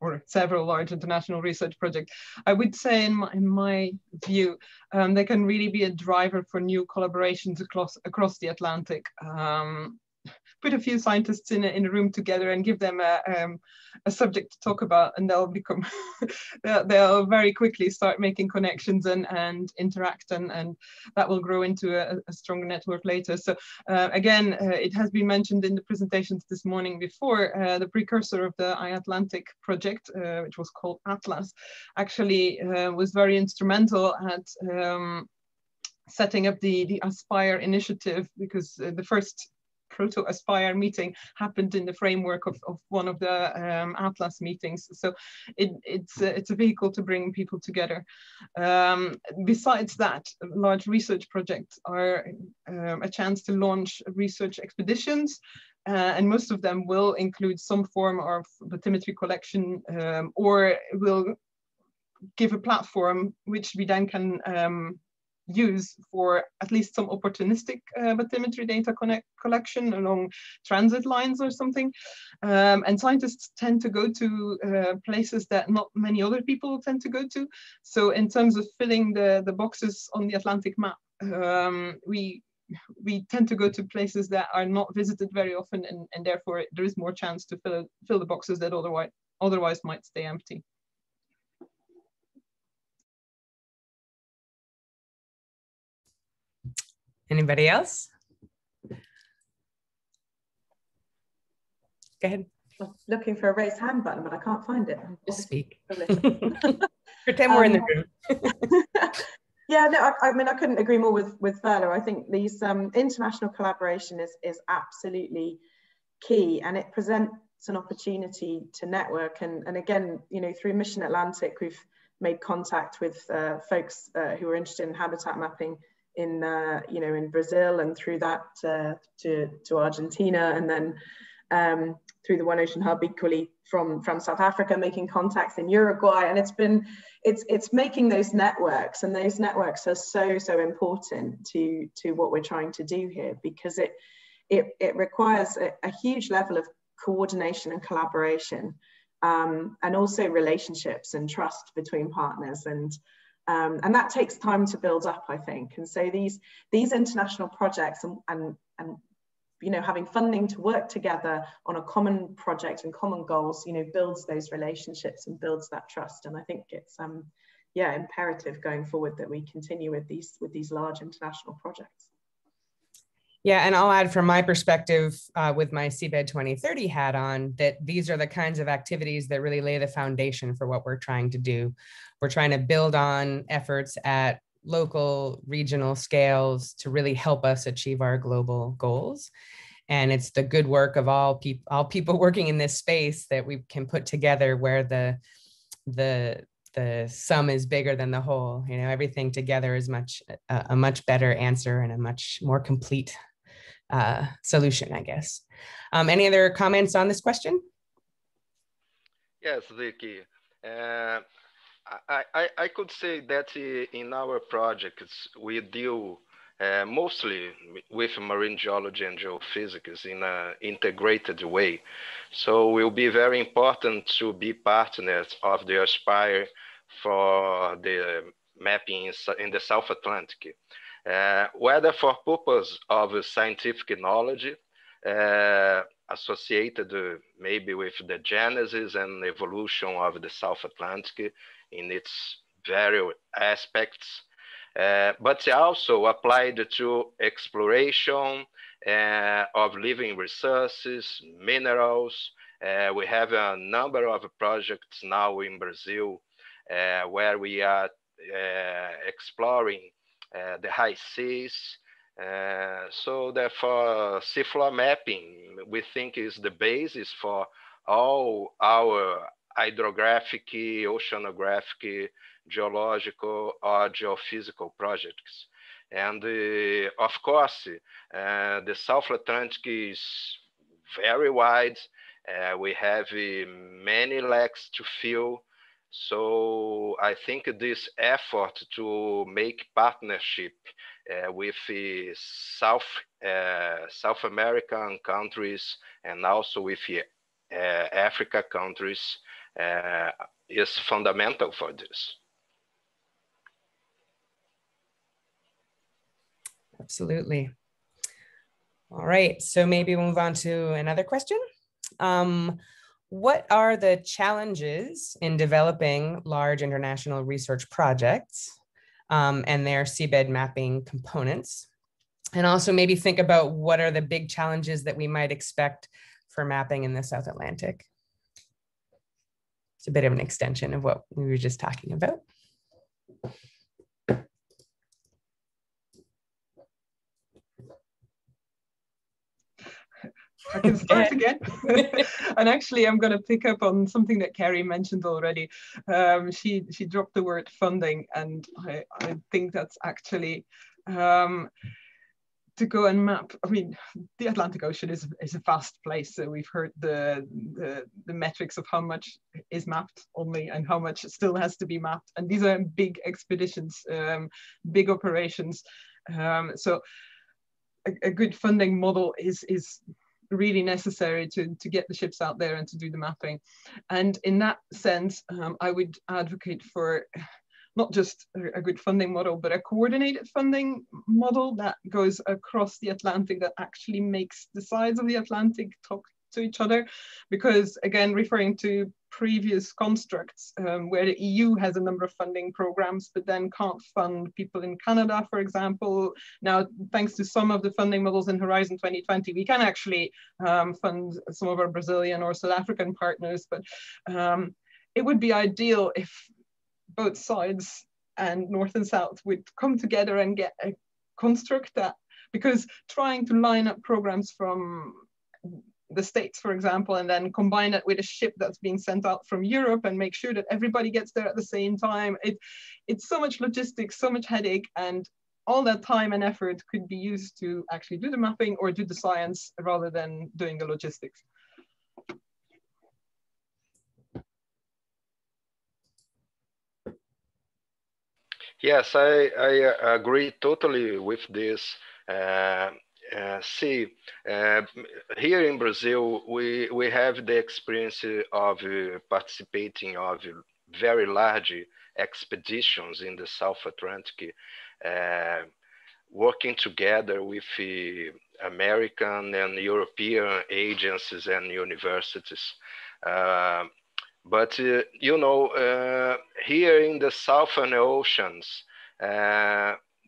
or several large international research projects, I would say in my, in my view, um, they can really be a driver for new collaborations across, across the Atlantic. Um, put a few scientists in a, in a room together and give them a, um, a subject to talk about and they'll become they'll, they'll, very quickly start making connections and, and interact and, and that will grow into a, a stronger network later. So uh, again uh, it has been mentioned in the presentations this morning before uh, the precursor of the iAtlantic project uh, which was called Atlas actually uh, was very instrumental at um, setting up the, the Aspire initiative because uh, the first Proto Aspire meeting happened in the framework of, of one of the um, Atlas meetings. So it, it's, a, it's a vehicle to bring people together. Um, besides that, large research projects are um, a chance to launch research expeditions uh, and most of them will include some form of bathymetry collection um, or will give a platform which we then can um, use for at least some opportunistic uh, bathymetry data collection along transit lines or something. Um, and scientists tend to go to uh, places that not many other people tend to go to. So in terms of filling the, the boxes on the Atlantic map, um, we we tend to go to places that are not visited very often and, and therefore there is more chance to fill, fill the boxes that otherwise otherwise might stay empty.
Anybody else? Go ahead.
I'm looking for a raise hand button, but I can't find it.
Just speak. Pretend um, we're in the um, room.
yeah, no, I, I, mean, I couldn't agree more with, with Veerle. I think these um, international collaboration is, is absolutely key and it presents an opportunity to network. And, and again, you know, through Mission Atlantic, we've made contact with uh, folks uh, who are interested in habitat mapping in uh, you know in Brazil and through that uh, to to Argentina and then um, through the One Ocean Hub equally from from South Africa making contacts in Uruguay. And it's been it's it's making those networks and those networks are so so important to to what we're trying to do here because it it, it requires a, a huge level of coordination and collaboration um, and also relationships and trust between partners. And um, and that takes time to build up, I think. And so these, these international projects and, and, and you know, having funding to work together on a common project and common goals, you know, builds those relationships and builds that trust. And I think it's, um, yeah, imperative going forward that we continue with these, with these large international projects.
Yeah, and I'll add from my perspective uh, with my Seabed 2030 hat on that these are the kinds of activities that really lay the foundation for what we're trying to do. We're trying to build on efforts at local, regional scales to really help us achieve our global goals. and it's the good work of all people all people working in this space that we can put together where the the the sum is bigger than the whole you know everything together is much a, a much better answer and a much more complete uh, solution i guess um, any other comments on this question
yes vicky uh, I, I, I could say that in our projects we deal uh, mostly with marine geology and geophysics in an integrated way. So it will be very important to be partners of the Aspire for the mapping in the South Atlantic. Whether for purpose of scientific knowledge associated maybe with the genesis and evolution of the South Atlantic in its various aspects, uh, but also applied to exploration uh, of living resources, minerals. Uh, we have a number of projects now in Brazil where we are exploring the high seas. so therefore, seafloor mapping, we think is the basis for all our hydrographic, oceanographic, geological or geophysical projects. And uh, of course, uh, the South Atlantic is very wide. Uh, we have many lakes to fill. So I think this effort to make partnership uh, with uh, South, South American countries and also with Africa countries is fundamental for this.
Absolutely. All right, so maybe we'll move on to another question. Um, what are the challenges in developing large international research projects um, and their seabed mapping components? And also maybe think about what are the big challenges that we might expect for mapping in the South Atlantic. It's a bit of an extension of what we were just talking about.
I can start again. and actually, I'm going to pick up on something that Kerry mentioned already. Um, she she dropped the word funding, and I, I think that's actually um, to go and map. I mean, the Atlantic Ocean is is a vast place. So we've heard the, the the metrics of how much is mapped only and how much still has to be mapped. And these are big expeditions, um, big operations. Um, so a, a good funding model is is really necessary to, to get the ships out there and to do the mapping. And in that sense, um, I would advocate for not just a, a, good funding model, but a coordinated funding model that goes across the Atlantic that actually makes the sides of the Atlantic talk to each other. Because again, referring to previous constructs um, where the EU has a number of funding programs, but then can't fund people in Canada, for example. Now, thanks to some of the funding models in Horizon 2020, we can actually um, fund some of our Brazilian or South African partners, but um, it would be ideal if both sides and North and South would come together and get a construct that, because trying to line up programs from the States, for example, and then combine it with a ship that's being sent out from Europe and make sure that everybody gets there at the same time. It, it's so much logistics, so much headache, and all that time and effort could be used to actually do the mapping or do the science rather than doing the logistics.
Yes, I, I agree totally with this. Uh, uh, see, uh, here in Brazil, we, we have the experience of uh, participating of very large expeditions in the South Atlantic, uh, working together with American and European agencies and universities. Uh, but, you know, here in the Southern Oceans,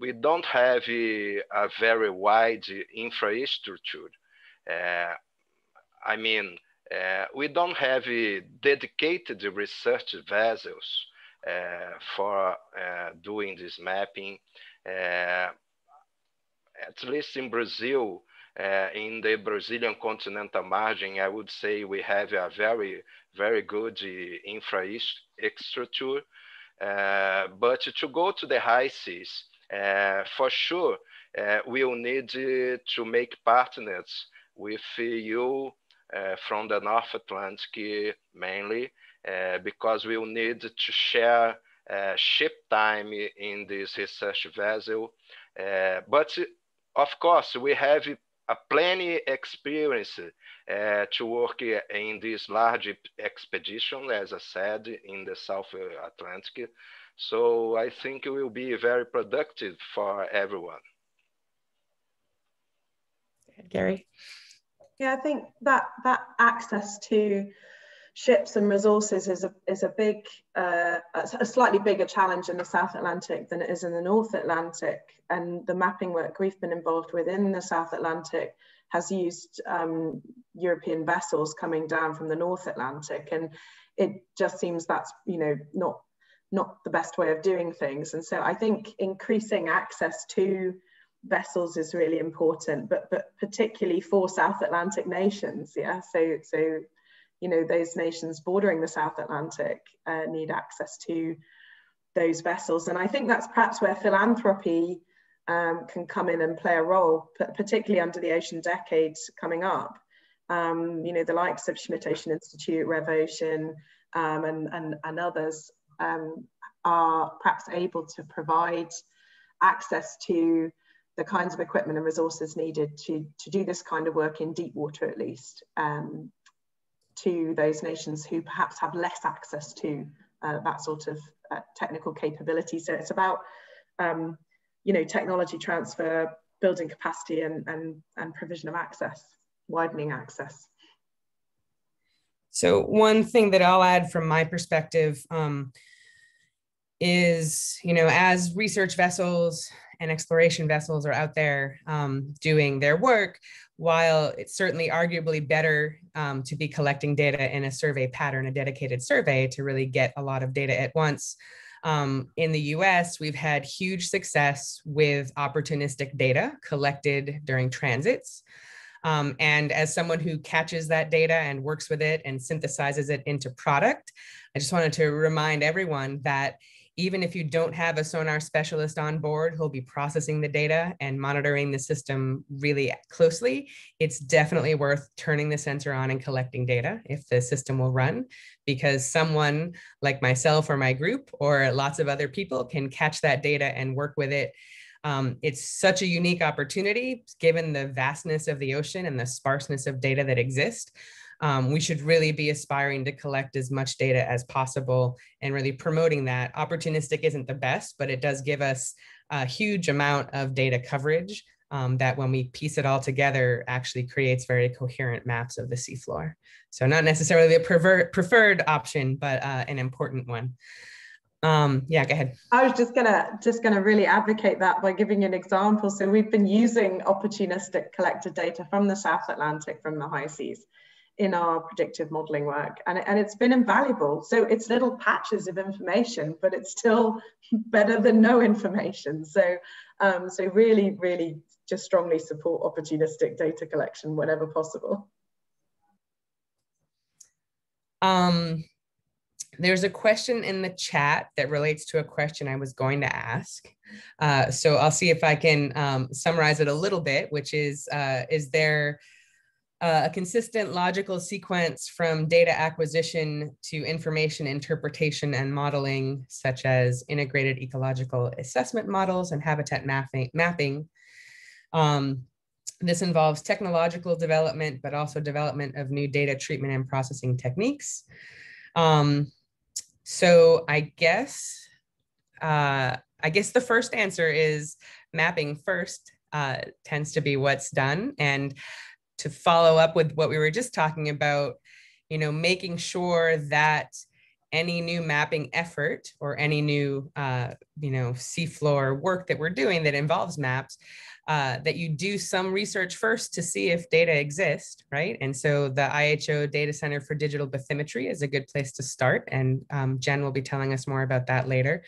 we don't have a, very wide infrastructure. Uh, I mean, uh, we don't have dedicated research vessels uh, for uh, doing this mapping. Uh, at least in Brazil, Uh, in the Brazilian continental margin, I would say we have a very, very good infrastructure. But to go to the high seas, Eh, for sure, uh, we'll need eh, to make partners with you from the North Atlantic mainly, because we'll need to share ship time in this research vessel. but of course, we have a plenty experience uh, to work in this large expedition, as I said, in the South Atlantic. So I think it will be very productive for everyone.
Gary.
Yeah, I think that that access to ships and resources is a is a big uh, a slightly bigger challenge in the South Atlantic than it is in the North Atlantic. And the mapping work we've been involved with in the South Atlantic has used um, European vessels coming down from the North Atlantic, and it just seems that's you know not not the best way of doing things. And so I think increasing access to vessels is really important, but but particularly for South Atlantic nations. Yeah, so so you know those nations bordering the South Atlantic uh, need access to those vessels, and I think that's perhaps where philanthropy um, can come in and play a role, particularly under the Ocean Decades coming up. Um, you know, the likes of Schmidt Ocean Institute, RevOcean, um, and, and, and others um, are perhaps able to provide access to the kinds of equipment and resources needed to, to do this kind of work in deep water at least um, to those nations who perhaps have less access to uh, that sort of uh, technical capability. So it's about, um, you know, technology transfer, building capacity and, and, and provision of access, widening access.
So one thing that I'll add from my perspective um, is, you know, as research vessels and exploration vessels are out there um, doing their work, while it's certainly arguably better um, to be collecting data in a survey pattern, a dedicated survey to really get a lot of data at once. Um, in the US, we've had huge success with opportunistic data collected during transits. Um, and as someone who catches that data and works with it and synthesizes it into product, I just wanted to remind everyone that even if you don't have a sonar specialist on board who'll be processing the data and monitoring the system really closely, it's definitely worth turning the sensor on and collecting data if the system will run, because someone like myself or my group or lots of other people can catch that data and work with it um, it's such a unique opportunity given the vastness of the ocean and the sparseness of data that exist um, we should really be aspiring to collect as much data as possible and really promoting that. Opportunistic isn't the best, but it does give us a huge amount of data coverage um, that when we piece it all together actually creates very coherent maps of the seafloor. So not necessarily a prefer preferred option, but uh, an important one. Um, yeah, go ahead.
I was just gonna just gonna really advocate that by giving an example. So we've been using opportunistic collected data from the South Atlantic, from the high seas in our predictive modeling work and, and it's been invaluable so it's little patches of information but it's still better than no information so um, so really really just strongly support opportunistic data collection whenever possible
um, there's a question in the chat that relates to a question I was going to ask. Uh, so I'll see if I can um, summarize it a little bit, which is, uh, is there uh, a consistent logical sequence from data acquisition to information interpretation and modeling, such as integrated ecological assessment models and habitat mapping. mapping. Um, this involves technological development, but also development of new data treatment and processing techniques. Um, so I guess, uh, I guess the first answer is mapping first uh, tends to be what's done. And to follow up with what we were just talking about, you know, making sure that any new mapping effort or any new, uh, you know, seafloor work that we're doing that involves maps, uh, that you do some research first to see if data exist, right? And so the IHO Data Center for Digital Bathymetry is a good place to start. And um, Jen will be telling us more about that later.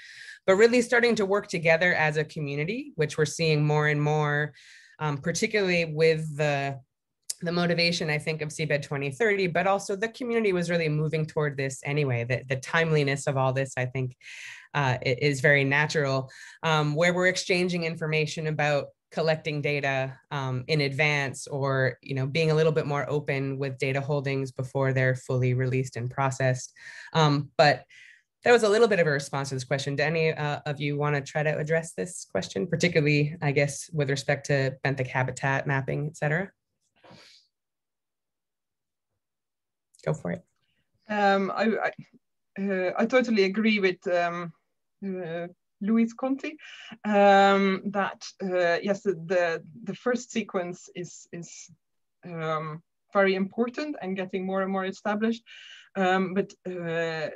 But really starting to work together as a community, which we're seeing more and more um, particularly with the the motivation, I think, of Seabed 2030, but also the community was really moving toward this anyway. The, the timeliness of all this, I think, uh, is very natural, um, where we're exchanging information about collecting data um, in advance or you know being a little bit more open with data holdings before they're fully released and processed. Um, but that was a little bit of a response to this question. Do any uh, of you want to try to address this question particularly i guess with respect to benthic habitat mapping et cetera? Go for it.
Um, I, I, uh, I, totally agree with um, uh, Luis Conti, um, that uh, yes, the the first sequence is is um, very important and getting more and more established, um, but uh,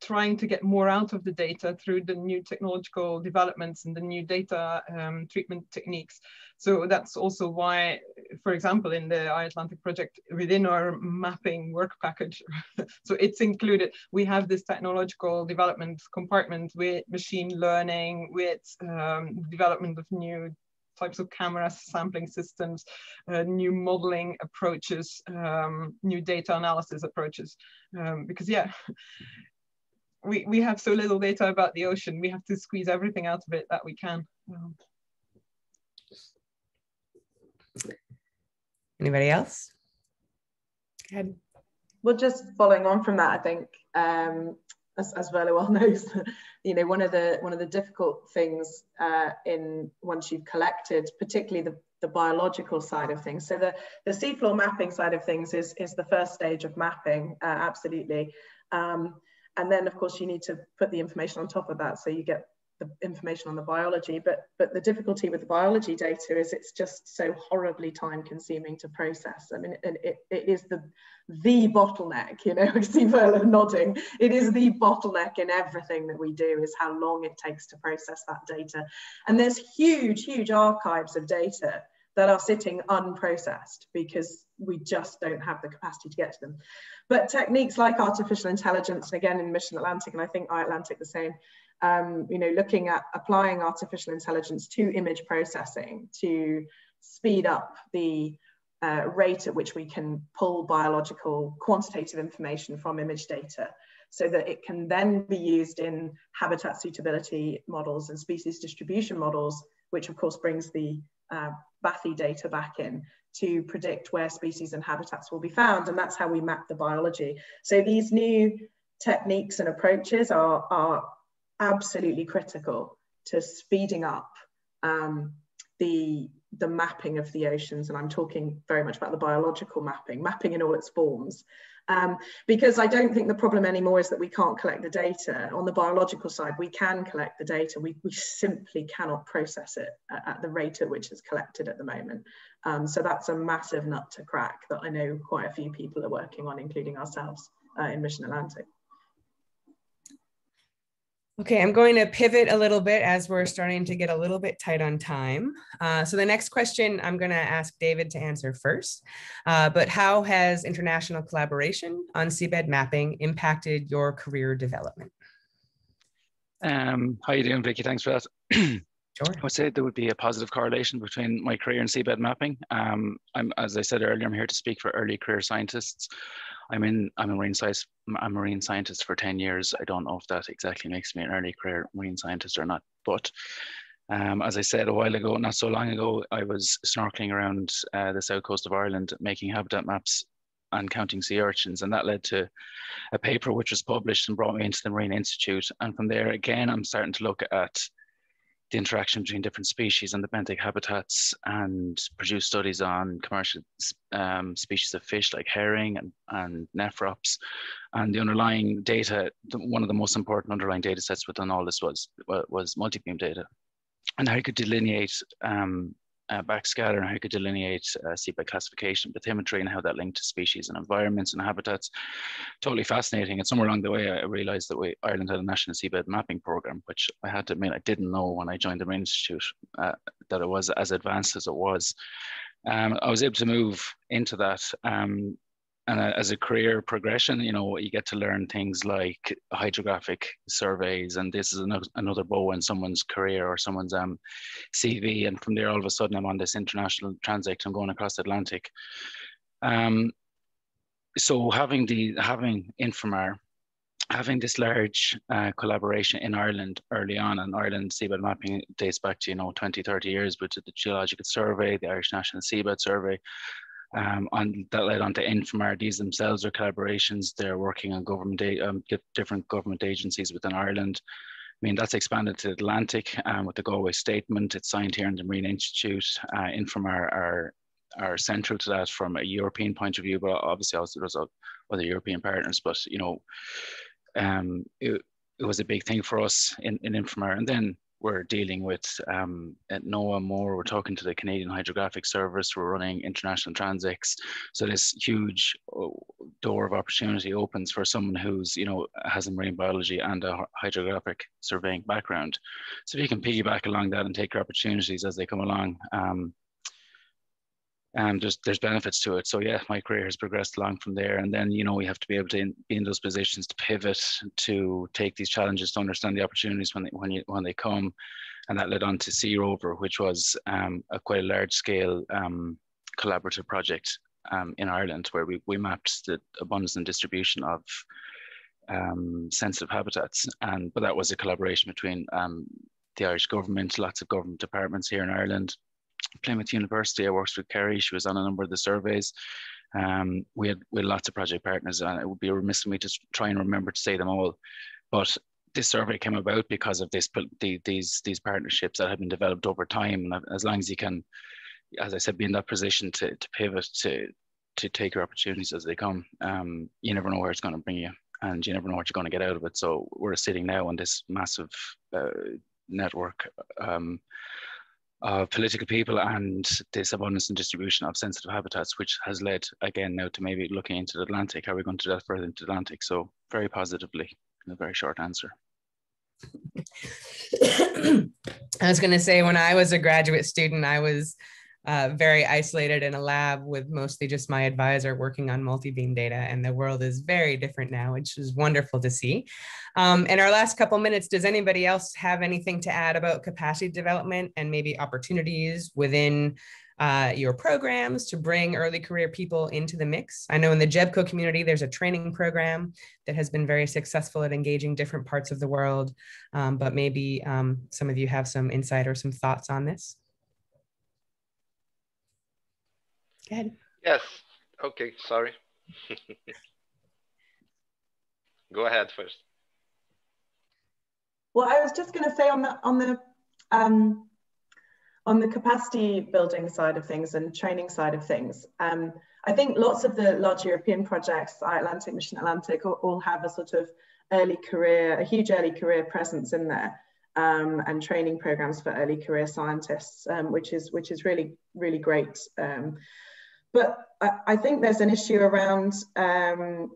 trying to get more out of the data through the new technological developments and the new data um, treatment techniques. So that's also why, for example, in the iAtlantic project, within our mapping work package, so it's included, we have this technological development compartment with machine learning, with um, development of new types of camera sampling systems, uh, new modeling approaches, um, new data analysis approaches. Um, because yeah, we, we have so little data about the ocean, we have to squeeze everything out of it that we can. Um,
Anybody else?
Go ahead. Well, just following on from that, I think, um, as, as Veerle well knows, you know, one of the one of the difficult things uh, in once you've collected, particularly the, the biological side of things. So the, the seafloor mapping side of things is, is the first stage of mapping, uh, absolutely. Um, and then of course you need to put the information on top of that so you get the information on the biology. But but the difficulty with the biology data is it's just so horribly time consuming to process. I mean it, it, it is the the bottleneck you know i see Veerle nodding. It is the bottleneck in everything that we do is how long it takes to process that data. And there's huge huge archives of data that are sitting unprocessed because we just don't have the capacity to get to them. But techniques like artificial intelligence, again in Mission Atlantic, and I think iAtlantic the same, um, you know, looking at applying artificial intelligence to image processing to speed up the uh, rate at which we can pull biological quantitative information from image data so that it can then be used in habitat suitability models and species distribution models, which of course brings the uh, Bathy data back in to predict where species and habitats will be found. And that's how we map the biology. So these new techniques and approaches are, are absolutely critical to speeding up um, the, the mapping of the oceans. And I'm talking very much about the biological mapping, mapping in all its forms. Um, because I don't think the problem anymore is that we can't collect the data. On the biological side, we can collect the data. We, we simply cannot process it at, at the rate at which it's collected at the moment. Um, so that's a massive nut to crack that I know quite a few people are working on, including ourselves uh, in Mission Atlantic.
Okay, I'm going to pivot a little bit as we're starting to get a little bit tight on time. Uh, so the next question I'm going to ask David to answer first. Uh, but how has international collaboration on seabed mapping impacted your career development?
Um, how are you doing, Vicky? Thanks for that.
Sure.
I would say there would be a positive correlation between my career in seabed mapping. Um, I'm, as I said earlier, I'm here to speak for early career scientists. I'm in I'm a marine science a marine scientist for 10 years. I don't know if that exactly makes me an early career marine scientist or not, but um, as I said a while ago, not so long ago, I was snorkeling around uh, the south coast of Ireland making habitat maps and counting sea urchins, and that led to a paper which was published and brought me into the Marine Institute. And from there, again, I'm starting to look at the interaction between different species and the benthic habitats and produce studies on commercial um, species of fish like herring and, and nephrops. And the underlying data, one of the most important underlying data sets within all this was, was multi-beam data and how you could delineate um, uh, backscatter and how you could delineate uh, seabed classification, bathymetry, and how that linked to species and environments and habitats. Totally fascinating. And somewhere along the way, I realized that we, Ireland had a national seabed mapping program, which I had to admit I didn't know when I joined the Marine Institute uh, that it was as advanced as it was. Um, I was able to move into that um, and as a career progression, you know, you get to learn things like hydrographic surveys, and this is another, another bow in someone's career or someone's um, CV. And from there, all of a sudden, I'm on this international transit. I'm going across the Atlantic. Um, so having the having Infomar, having this large uh, collaboration in Ireland early on, and Ireland seabed mapping dates back to you know 20, 30 years, with the Geological Survey, the Irish National Seabed Survey, um, and that led on to Infomar. Themselves or collaborations. They're working on government, um, different government agencies within Ireland. I mean, that's expanded to Atlantic um, with the Galway Statement. It's signed here in the Marine Institute. Uh, Infomar are, are central to that from a European point of view, but obviously also there's other European partners. But, you know, um, it, it was a big thing for us in, in. And then we're dealing with um, at NOAA more. We're talking to the Canadian Hydrographic Service. We're running international transects. So this huge uh, door of opportunity opens for someone who's, you know, has a marine biology and a hydrographic surveying background. So if you can piggyback along that and take your opportunities as they come along, um, and there's there's benefits to it. So yeah, my career has progressed along from there, and then you know we have to be able to in, be in those positions to pivot, to take these challenges, to understand the opportunities when they when you when they come, and that led on to Sea Rover, which was um, a quite a large scale um, collaborative project um, in Ireland where we we mapped the abundance and distribution of um, sensitive habitats, and but that was a collaboration between um, the Irish government, lots of government departments here in Ireland, Plymouth University, I worked with Kerry. She was on a number of the surveys. Um, we had we had lots of project partners, and it would be remiss of me to try and remember to say them all. But this survey came about because of this the, these these partnerships that have been developed over time. And as long as you can, as I said, be in that position to to pivot to to take your opportunities as they come, um, you never know where it's going to bring you, and you never know what you're going to get out of it. So we're sitting now on this massive uh, network. Um, of political people and this abundance and distribution of sensitive habitats, which has led again now to maybe looking into the Atlantic. Are we going to do that further into the Atlantic? So very positively, in a very short answer.
I was going to say when I was a graduate student, I was uh, very isolated in a lab with mostly just my advisor working on multi-beam data and the world is very different now which is wonderful to see um, in our last couple minutes does anybody else have anything to add about capacity development and maybe opportunities within uh, your programs to bring early career people into the mix. I know in the GEBCO community, there's a training program that has been very successful at engaging different parts of the world, um, but maybe um, some of you have some insight or some thoughts on this. Go ahead.
Yes. Okay. Sorry. Go ahead first.
Well, I was just going to say on the on the um, on the capacity building side of things and training side of things, um, I think lots of the large European projects, Atlantic, Mission Atlantic, all, all, have a sort of early career, a huge early career presence in there, um, and training programs for early career scientists, um, which is which is really really great. Um, but I, I think there's an issue around um,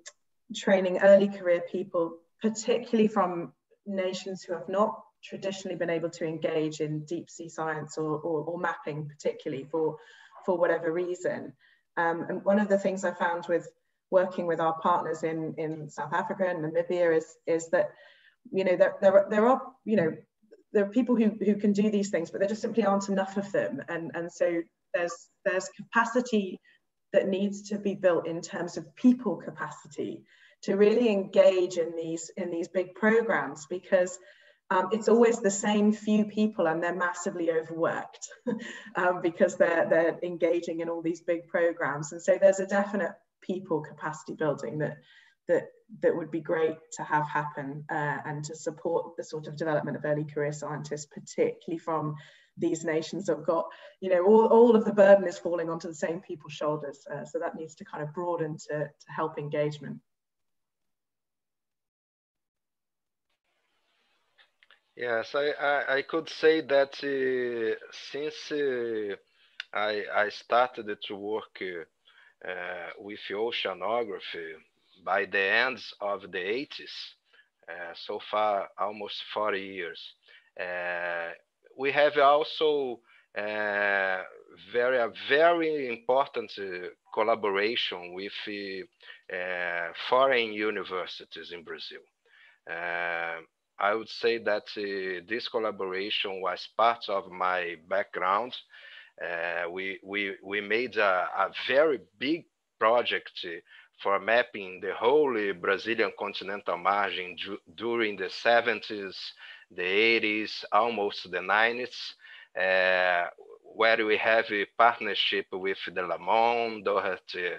training early career people, particularly from nations who have not traditionally been able to engage in deep sea science or, or, or mapping, particularly for, for whatever reason. Um, and one of the things I found with working with our partners in, in South Africa and Namibia is, is that, you know, there, there, there are, you know, there are people who, who can do these things, but there just simply aren't enough of them. And, and so there's there's capacity that needs to be built in terms of people capacity to really engage in these in these big programs because um, it's always the same few people and they're massively overworked um, because they're they're engaging in all these big programs. And so there's a definite people capacity building that that that would be great to have happen uh, and to support the sort of development of early career scientists particularly from these nations have got, you know, all, all of the burden is falling onto the same people's shoulders. Uh, so that needs to kind of broaden to, to help engagement.
Yes, I, I, I could say that uh, since uh, I, I started to work uh, with oceanography by the ends of the 80s, uh, so far almost 40 years, uh, we have also uh, very a very important uh, collaboration with uh, foreign universities in Brazil. I would say that this collaboration was part of my background. We, we, we made a, a very big project for mapping the whole Brazilian continental margin during the 70s, the 80s, almost the 90s, uh, where we have a partnership with the Lamont, Doherty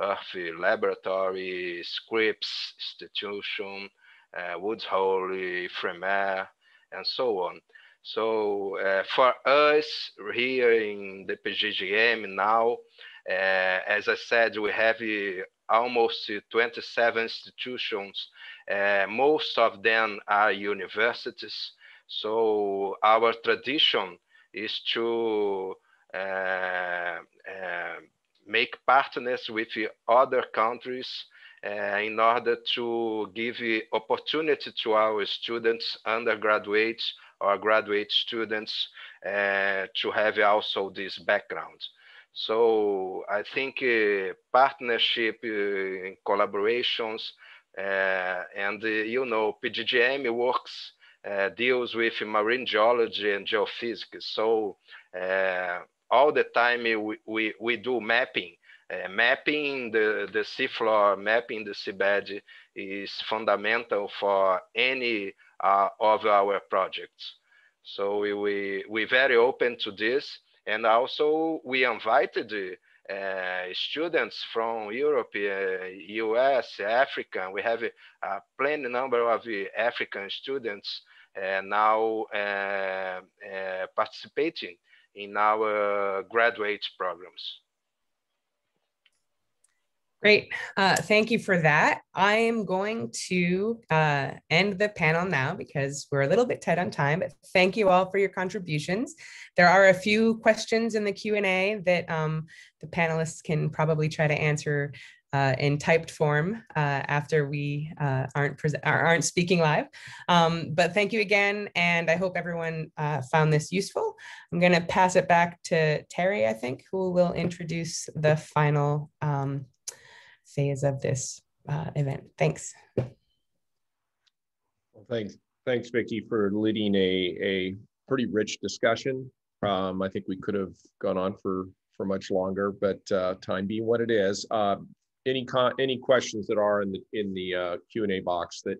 Earth Laboratory, Scripps Institution, uh, Woods Hole, Ifremer, and so on. So uh, for us here in the PGGM now, uh, as I said, we have almost 27 institutions. Uh, most of them are universities. So our tradition is to uh, uh, make partners with other countries uh, in order to give opportunity to our students, undergraduates or graduate students uh, to have also this background. So I think uh, partnership, collaborations, Uh, and uh, you know, PGGM works, uh, deals with marine geology and geophysics. So all the time we, we, we do mapping. Uh, mapping the, the seafloor, mapping the seabed is fundamental for any uh, of our projects. So we, we, we're very open to this. And also we invited uh, students from Europe, uh, US, Africa. We have a, plenty number of African students uh, now uh, uh, participating in our graduate programs.
Great. Uh, thank you for that. I am going to uh, end the panel now because we're a little bit tight on time, but thank you all for your contributions. There are a few questions in the Q&A that um, the panelists can probably try to answer uh, in typed form uh, after we uh, aren't aren't speaking live. Um, but thank you again, and I hope everyone uh, found this useful. I'm going to pass it back to Terry, I think, who will introduce the final um, phase of this uh, event. Thanks.
Well, thanks, thanks, Vicky, for leading a, a pretty rich discussion. Um, I think we could have gone on for for much longer, but uh, time being what it is, uh, any con any questions that are in the in the uh, Q and A box that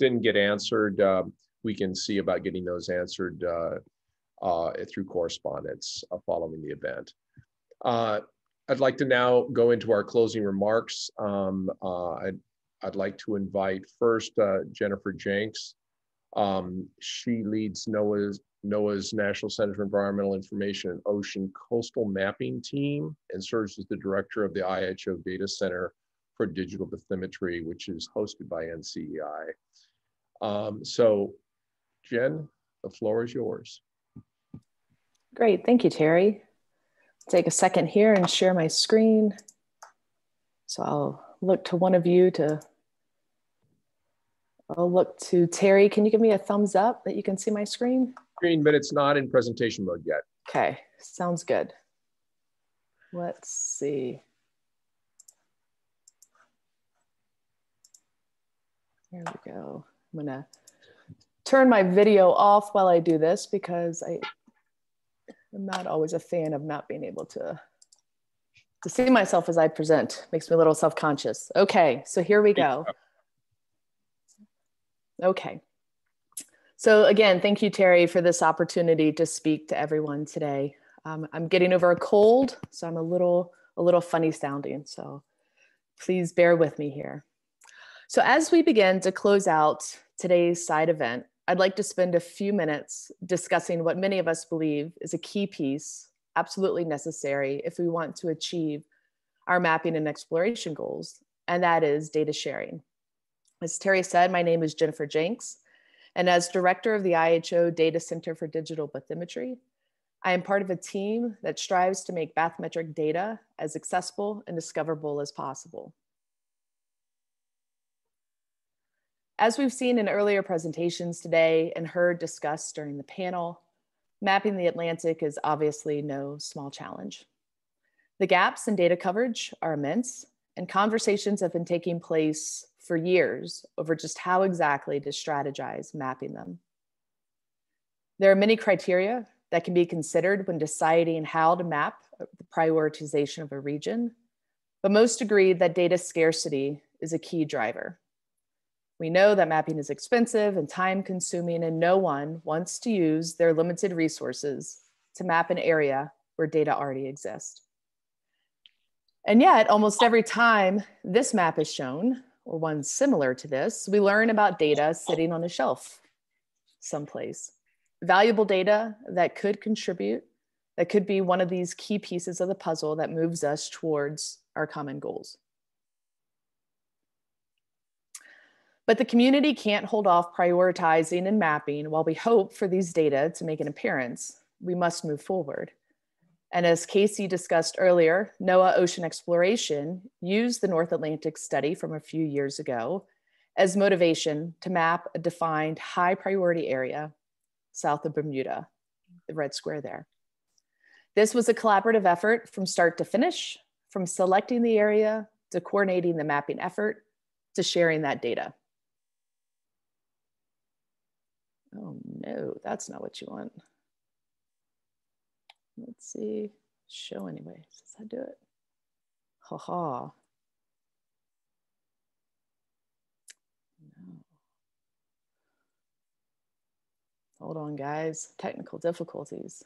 didn't get answered, uh, we can see about getting those answered uh, through correspondence following the event. I'd like to now go into our closing remarks. Um, uh, I'd, I'd like to invite first uh, Jennifer Jencks. Um, she leads NOAA's, NOAA's National Center for Environmental Information and Ocean Coastal Mapping Team and serves as the director of the IHO Data Center for Digital Bathymetry, which is hosted by NCEI. Um, so Jen, the floor is yours.
Great, thank you, Terry take a second here and share my screen. So I'll look to one of you to, I'll look to Terry. Can you give me a thumbs up that you can see my screen?
Screen, but it's not in presentation mode yet.
Okay, sounds good. Let's see. There we go. I'm gonna turn my video off while I do this because I I'm not always a fan of not being able to to see myself as I present. Makes me a little self-conscious. Okay, so here we go. Okay. So again, thank you, Terry, for this opportunity to speak to everyone today. Um, I'm getting over a cold, so I'm a little a little funny sounding. So please bear with me here. So as we begin to close out today's side event, I'd like to spend a few minutes discussing what many of us believe is a key piece, absolutely necessary if we want to achieve our mapping and exploration goals, and that is data sharing. As Terry said, my name is Jennifer Jencks, and as director of the IHO Data Center for Digital Bathymetry, I am part of a team that strives to make bathymetric data as accessible and discoverable as possible. As we've seen in earlier presentations today and heard discussed during the panel, mapping the Atlantic is obviously no small challenge. The gaps in data coverage are immense, and conversations have been taking place for years over just how exactly to strategize mapping them. There are many criteria that can be considered when deciding how to map the prioritization of a region, but most agree that data scarcity is a key driver. We know that mapping is expensive and time consuming and no one wants to use their limited resources to map an area where data already exists. And yet almost every time this map is shown, or one similar to this, we learn about data sitting on a shelf someplace. Valuable data that could contribute, that could be one of these key pieces of the puzzle that moves us towards our common goals. But the community can't hold off prioritizing and mapping while we hope for these data to make an appearance. We must move forward. And as Kasey discussed earlier, NOAA Ocean Exploration used the North Atlantic study from a few years ago as motivation to map a defined high priority area south of Bermuda, the red square there. This was a collaborative effort from start to finish, from selecting the area to coordinating the mapping effort to sharing that data. Oh no, that's not what you want. Let's see, show anyway, does that do it? Ha ha. No. Hold on guys, technical difficulties.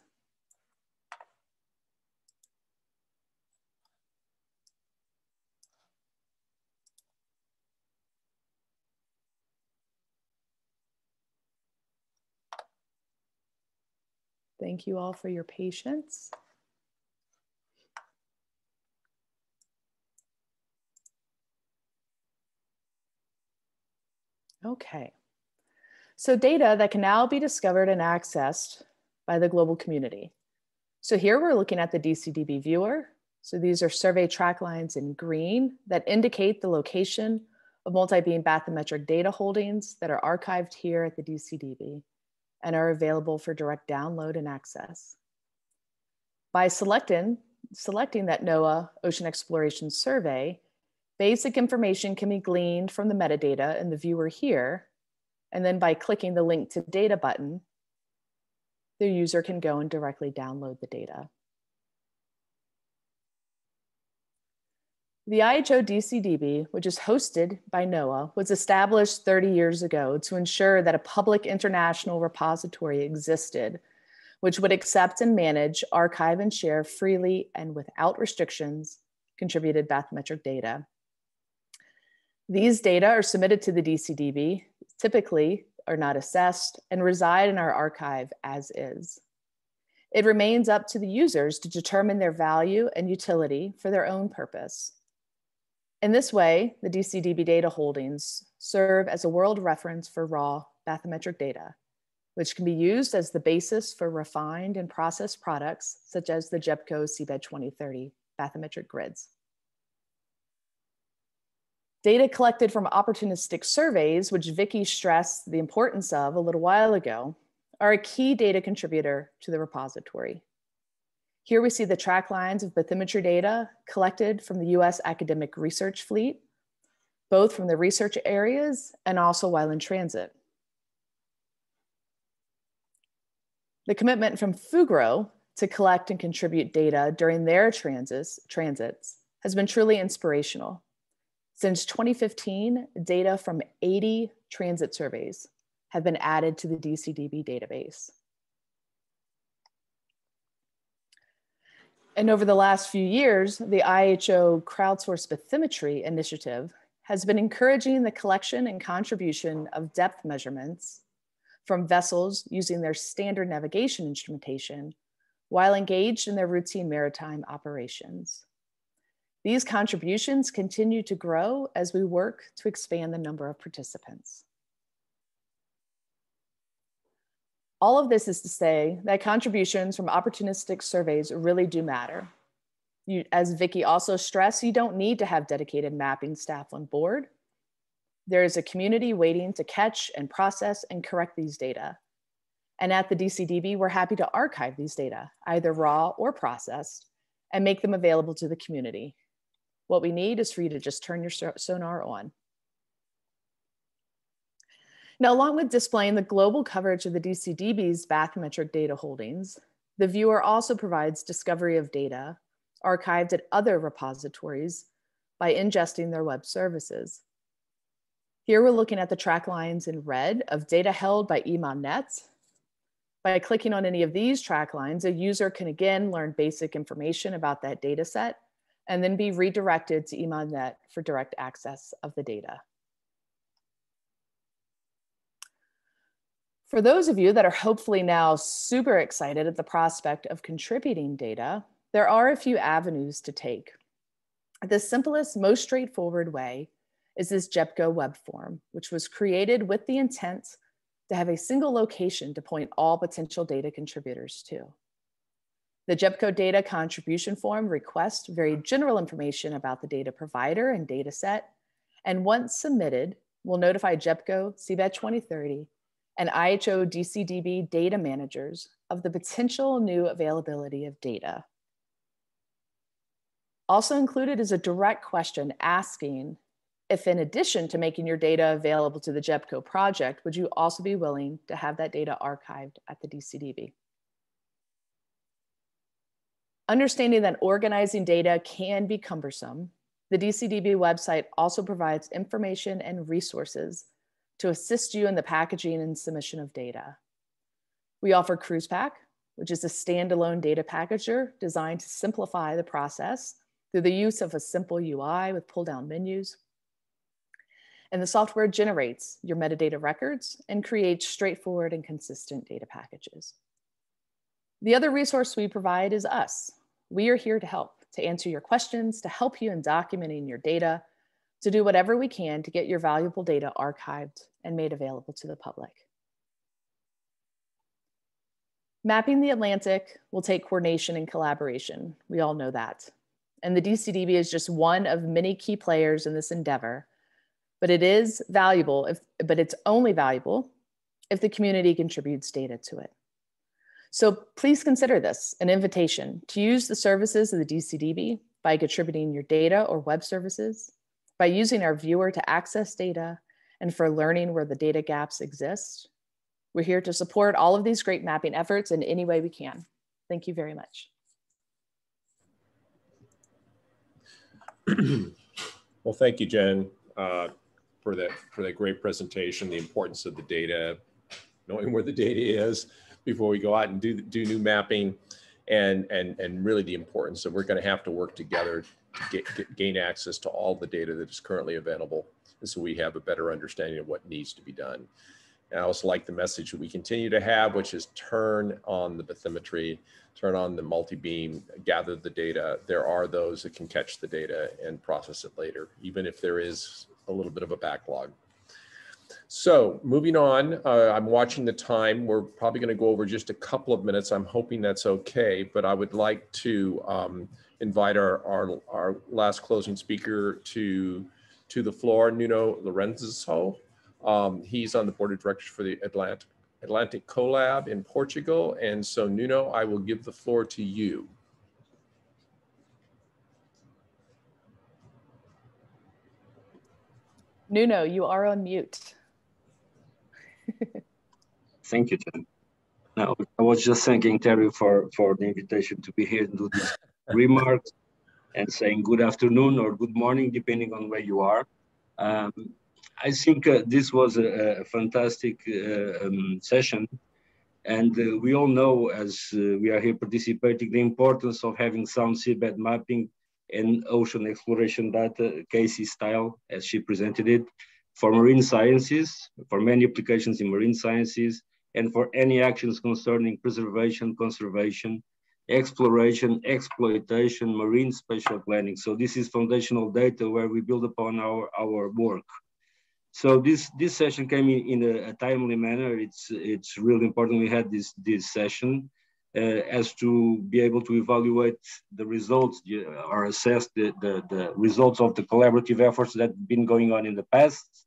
Thank you all for your patience. Okay, so data that can now be discovered and accessed by the global community. So here we're looking at the DCDB viewer. So these are survey track lines in green that indicate the location of multi-beam bathymetric data holdings that are archived here at the DCDB and are available for direct download and access. By selecting, selecting that NOAA Ocean Exploration Survey, basic information can be gleaned from the metadata in the viewer here, and then by clicking the link to data button, the user can go and directly download the data. The IHO DCDB, which is hosted by NOAA, was established 30 years ago to ensure that a public international repository existed, which would accept and manage, archive, and share freely and without restrictions contributed bathymetric data. These data are submitted to the DCDB, typically are not assessed, and reside in our archive as is. It remains up to the users to determine their value and utility for their own purpose. In this way, the DCDB data holdings serve as a world reference for raw bathymetric data, which can be used as the basis for refined and processed products such as the GEBCO Seabed 2030 bathymetric grids. Data collected from opportunistic surveys, which Vicky stressed the importance of a little while ago, are a key data contributor to the repository. Here we see the track lines of bathymetry data collected from the US academic research fleet, both from the research areas and also while in transit. The commitment from Fugro to collect and contribute data during their transits, transits has been truly inspirational. Since 2015, data from 80 transit surveys have been added to the DCDB database. And over the last few years, the IHO Crowdsourced Bathymetry Initiative has been encouraging the collection and contribution of depth measurements from vessels using their standard navigation instrumentation while engaged in their routine maritime operations. These contributions continue to grow as we work to expand the number of participants. All of this is to say that contributions from opportunistic surveys really do matter. You, as Vicky also stressed, you don't need to have dedicated mapping staff on board. There is a community waiting to catch and process and correct these data. And at the DCDB, we're happy to archive these data, either raw or processed, and make them available to the community. What we need is for you to just turn your sonar on. Now, along with displaying the global coverage of the DCDB's bathymetric data holdings, the viewer also provides discovery of data archived at other repositories by ingesting their web services. Here we're looking at the track lines in red of data held by EMODnet. By clicking on any of these track lines, a user can again learn basic information about that data set and then be redirected to EMODnet for direct access of the data. For those of you that are hopefully now super excited at the prospect of contributing data, there are a few avenues to take. The simplest, most straightforward way is this GEBCO web form, which was created with the intent to have a single location to point all potential data contributors to. The GEBCO data contribution form requests very general information about the data provider and data set, and once submitted, will notify GEBCO Seabed 2030 and IHO DCDB data managers of the potential new availability of data. Also included is a direct question asking if in addition to making your data available to the GEBCO project, would you also be willing to have that data archived at the DCDB? Understanding that organizing data can be cumbersome, the DCDB website also provides information and resources to assist you in the packaging and submission of data. We offer CruisePack, which is a standalone data packager designed to simplify the process through the use of a simple UI with pull down menus. And the software generates your metadata records and creates straightforward and consistent data packages. The other resource we provide is us. We are here to help, to answer your questions, to help you in documenting your data, to do whatever we can to get your valuable data archived and made available to the public. Mapping the Atlantic will take coordination and collaboration. We all know that. And the DCDB is just one of many key players in this endeavor, but it is valuable, if, but it's only valuable if the community contributes data to it. So please consider this an invitation to use the services of the DCDB by contributing your data or web services, by using our viewer to access data and for learning where the data gaps exist. We're here to support all of these great mapping efforts in any way we can. Thank you very much.
well, thank you, Jen, uh, for that for that great presentation. The importance of the data, knowing where the data is before we go out and do do new mapping, and and and really the importance that we're going to have to work together get, get, gain access to all the data that is currently available. And so we have a better understanding of what needs to be done. And I also like the message that we continue to have, which is turn on the bathymetry, turn on the multi-beam, gather the data. There are those that can catch the data and process it later, even if there is a little bit of a backlog. So moving on, uh, I'm watching the time. We're probably going to go over just a couple of minutes. I'm hoping that's okay, but I would like to um, invite our, our, our last closing speaker to, to the floor, Nuno Lourenço. Um, he's on the board of directors for the Atlantic, Atlantic CoLab in Portugal. And so Nuno, I will give the floor to you.
Nuno, you are on mute.
Thank you, Jen. Now, I was just thanking Terry for, for the invitation to be here and do this remarks and saying good afternoon or good morning, depending on where you are. Um, I think uh, this was a, a fantastic uh, um, session. And uh, we all know, as uh, we are here participating, the importance of having sound seabed mapping and ocean exploration data, Kasey style, as she presented it, for marine sciences, for many applications in marine sciences, and for any actions concerning preservation, conservation, exploration, exploitation, marine spatial planning. So this is foundational data where we build upon our, our work. So this, this session came in, in a, a timely manner. It's, it's really important we had this, this session uh, as to be able to evaluate the results or assess the, the, the results of the collaborative efforts that have been going on in the past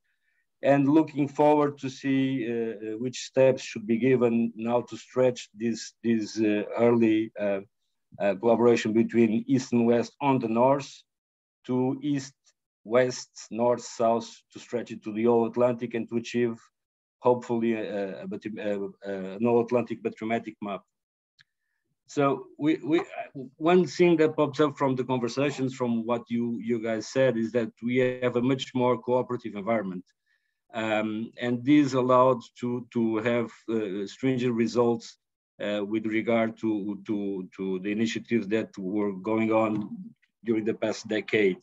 and looking forward to see uh, which steps should be given now to stretch this, this uh, early uh, uh, collaboration between East and West on the north to East, West, North, South to stretch it to the whole Atlantic and to achieve hopefully a, a, a, an all Atlantic bathymetric map. So we, we one thing that pops up from the conversations from what you you guys said is that we have a much more cooperative environment, um, and this allowed to to have uh, stringent results uh, with regard to to to the initiatives that were going on during the past decade.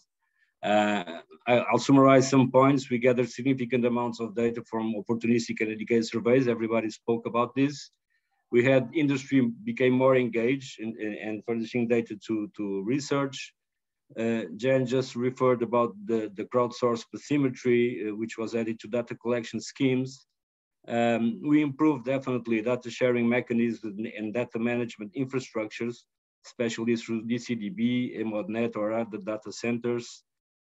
Uh, I'll summarize some points. We gathered significant amounts of data from opportunistic and educated surveys. Everybody spoke about this we had industry became more engaged in, in, in furnishing data to, to research. Uh, Jen just referred about the, the crowdsourced bathymetry, uh, which was added to data collection schemes. Um, we improved definitely data sharing mechanisms and data management infrastructures, especially through DCDB, EMODnet, or other data centers.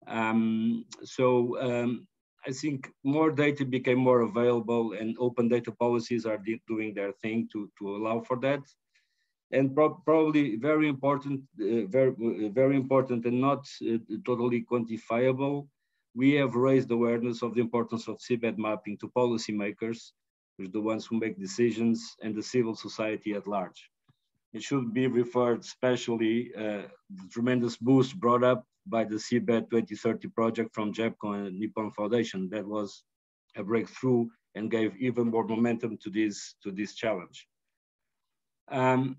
Um, so um, I think more data became more available and open data policies are doing their thing to, to allow for that. And pro probably very important, uh, very, uh, very important and not uh, totally quantifiable, we have raised awareness of the importance of seabed mapping to policymakers, which are the ones who make decisions, and the civil society at large. It should be referred especially uh, the tremendous boost brought up by the Seabed 2030 project from GEBCO and Nippon Foundation. That was a breakthrough and gave even more momentum to this, to this challenge. Um,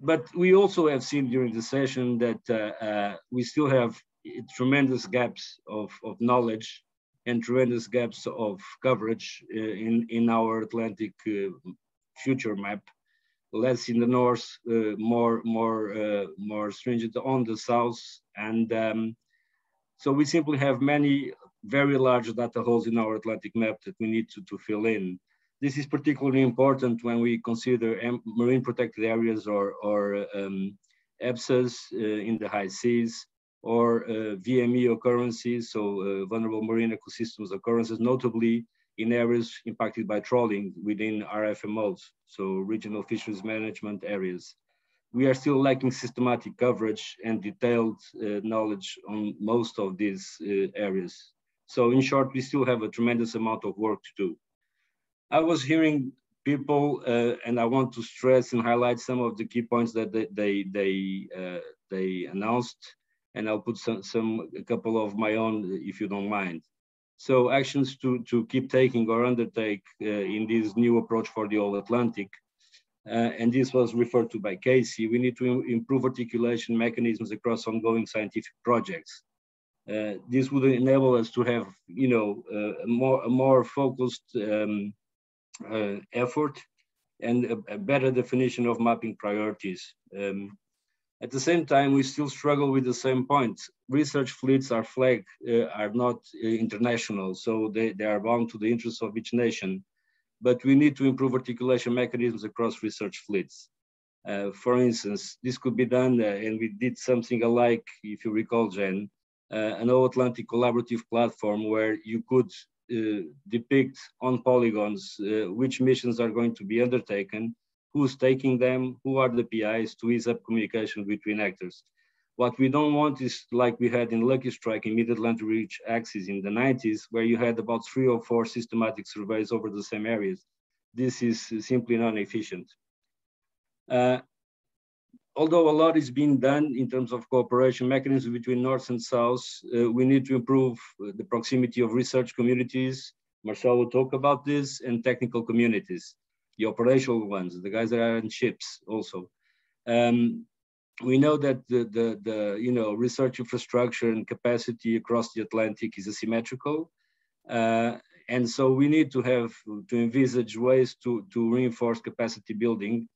but we also have seen during the session that uh, uh, we still have tremendous gaps of, of knowledge and tremendous gaps of coverage uh, in, in our Atlantic uh, future map less in the north, uh, more more uh, more stringent on the south, and um, so we simply have many very large data holes in our Atlantic map that we need to, to fill in. This is particularly important when we consider marine protected areas or, or um, EBSAs uh, in the high seas or uh, VME occurrences, so uh, vulnerable marine ecosystems occurrences, notably in areas impacted by trawling within RFMOs, so regional fisheries management areas. We are still lacking systematic coverage and detailed uh, knowledge on most of these uh, areas. So in short, we still have a tremendous amount of work to do. I was hearing people, uh, and I want to stress and highlight some of the key points that they, they, they, uh, they announced, and I'll put some, some, a couple of my own, if you don't mind. So actions to, to keep taking or undertake uh, in this new approach for the All Atlantic. Uh, and this was referred to by Kasey. We need to improve articulation mechanisms across ongoing scientific projects. Uh, this would enable us to have, you know, uh, a more a more focused um, uh, effort and a, a, better definition of mapping priorities. Um, at the same time, we still struggle with the same points. Research fleets are flagged, uh, are not uh, international, so they, they are bound to the interests of each nation. But we need to improve articulation mechanisms across research fleets. Uh, for instance, this could be done, uh, and we did something alike, if you recall, Jen, uh, an All Atlantic collaborative platform where you could depict on polygons which missions are going to be undertaken who's taking them, who are the PIs to ease up communication between actors. What we don't want is like we had in Lucky Strike in Mid-Atlantic Ridge axis in the 90s, where you had about three or four systematic surveys over the same areas. This is simply not efficient. Uh, although a lot is being done in terms of cooperation mechanisms between North and South, uh, we need to improve the proximity of research communities. Marcel will talk about this and technical communities the operational ones, the guys that are in ships also. Um, we know that the, the, the, you know, research infrastructure and capacity across the Atlantic is asymmetrical. Uh, and so we need to have to envisage ways to, to reinforce capacity building,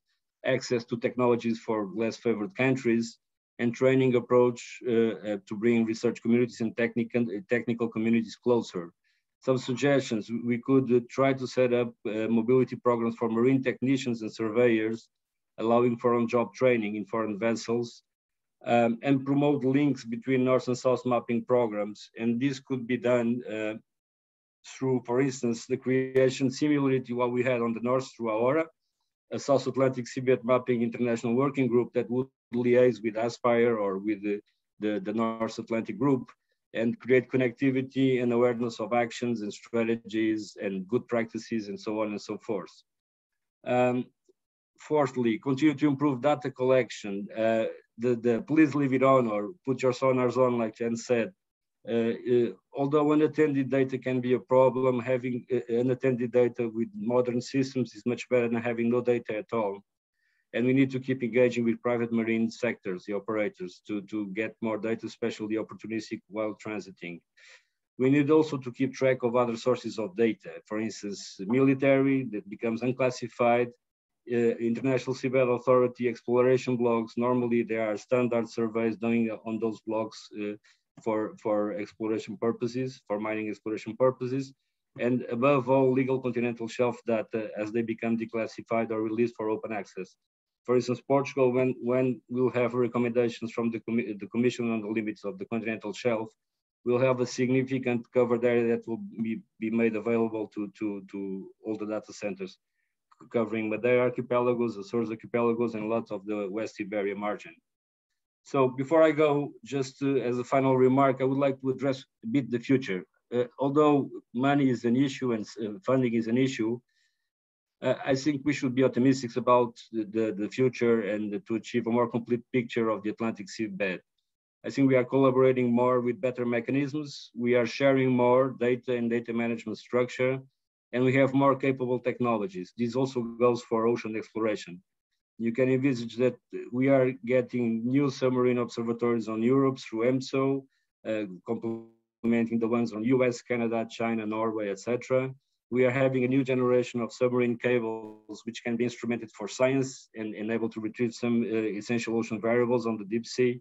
access to technologies for less favored countries, and training approach uh, uh, to bring research communities and technical, technical communities closer some suggestions. We could uh, try to set up uh, mobility programs for marine technicians and surveyors, allowing for on-job training in foreign vessels, um, and promote links between North and South mapping programs. And this could be done uh, through, for instance, the creation similarly to what we had on the north through AORA, a South Atlantic seabed mapping international working group that would liaise with Aspire or with the, the, the North Atlantic group and create connectivity and awareness of actions and strategies and good practices and so on and so forth. Um, fourthly, continue to improve data collection. Uh, the, the please leave it on or put your sonars on, like Jen said. Uh, uh, although unattended data can be a problem, having uh, unattended data with modern systems is much better than having no data at all. And we need to keep engaging with private marine sectors, the operators, to, to get more data, especially opportunistic while transiting. We need also to keep track of other sources of data. For instance, military that becomes unclassified, uh, International Seabed Authority exploration blogs. Normally there are standard surveys done on those blogs uh, for, for exploration purposes, for mining exploration purposes. And above all, legal continental shelf data uh, as they become declassified or released for open access. For instance, Portugal, when, when we'll have recommendations from the, the Commission on the limits of the continental shelf, we'll have a significant covered area that will be, be made available to, to, to all the data centers, covering Madeira archipelagos, Azores archipelagos, and lots of the West Iberia margin. So before I go, just to, as a final remark, I would like to address a bit the future. Uh, although money is an issue and uh, funding is an issue, uh, I think we should be optimistic about the, the, the, future and to achieve a more complete picture of the Atlantic seabed. I think we are collaborating more with better mechanisms. We are sharing more data and data management structure, and we have more capable technologies. This also goes for ocean exploration. You can envisage that we are getting new submarine observatories on Europe through EMSO, uh, complementing the ones on US, Canada, China, Norway, etc we are having a new generation of submarine cables which can be instrumented for science and, and able to retrieve some uh, essential ocean variables on the deep sea.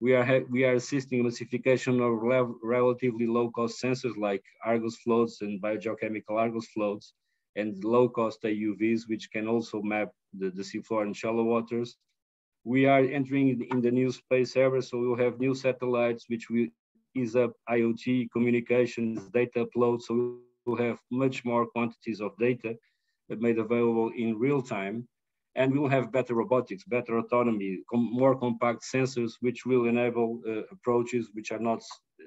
We are, we are assisting emulsification of relatively low-cost sensors like Argos floats and biogeochemical Argos floats and low-cost AUVs, which can also map the, the seafloor and shallow waters. We are entering in the new space era, so we'll have new satellites, which will ease up IoT communications, data upload, so we will have much more quantities of data made available in real time. And we'll have better robotics, better autonomy, com more compact sensors, which will enable uh, approaches which are not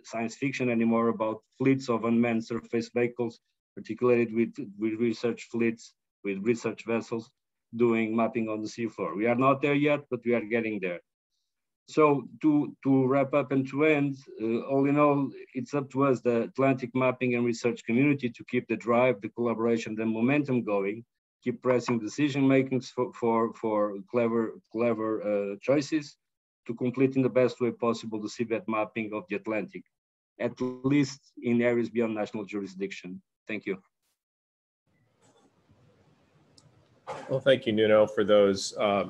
science fiction anymore about fleets of unmanned surface vehicles, particularly with, with research fleets, with research vessels doing mapping on the seafloor. We are not there yet, but we are getting there. So to, to wrap up and to end, uh, all in all, it's up to us, the Atlantic mapping and research community to keep the drive, the collaboration, the momentum going, keep pressing decision makings for, for, for clever, clever uh, choices to complete in the best way possible the seabed mapping of the Atlantic, at least in areas beyond national jurisdiction. Thank you.
Well, thank you, Nuno, for those uh,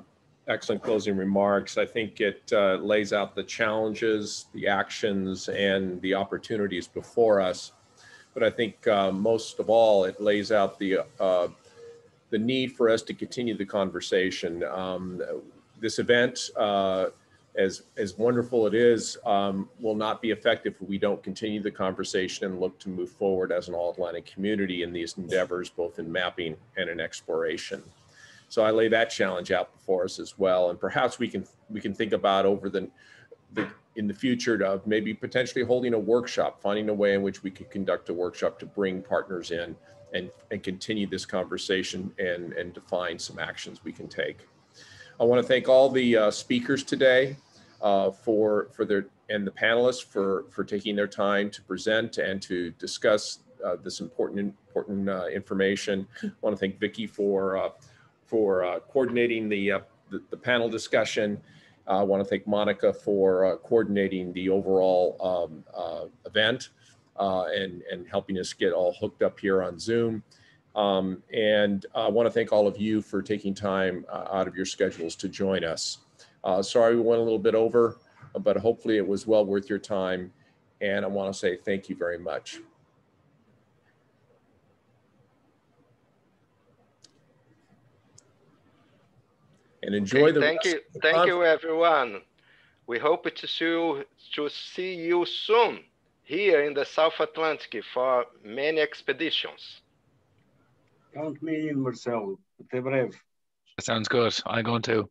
excellent closing remarks. I think it uh, lays out the challenges, the actions, and the opportunities before us. But I think uh, most of all, it lays out the uh, the need for us to continue the conversation. Um, this event, uh, as as wonderful it is, um, will not be effective if we don't continue the conversation and look to move forward as an all Atlantic community in these endeavors, both in mapping and in exploration. So I lay that challenge out before us as well, and perhaps we can we can think about over the, the in the future of maybe potentially holding a workshop, finding a way in which we could conduct a workshop to bring partners in and and continue this conversation and and define some actions we can take. I want to thank all the uh, speakers today uh, for for their and the panelists for for taking their time to present and to discuss uh, this important important uh, information. I want to thank Vicky for uh, for uh, coordinating the, uh, the, the, panel discussion. I want to thank Monica for coordinating the overall um, event and, and helping us get all hooked up here on Zoom. Um, and I want to thank all of you for taking time out of your schedules to join us. Uh, sorry we went a little bit over, but hopefully it was well worth your time. And I want to say thank you very much. and enjoy
okay,
the
thank you thank you everyone we hope to see you to see you soon here in the South Atlantic for many expeditions.
Count me in, Marcelo. Até breve.
That sounds good. I'm going to.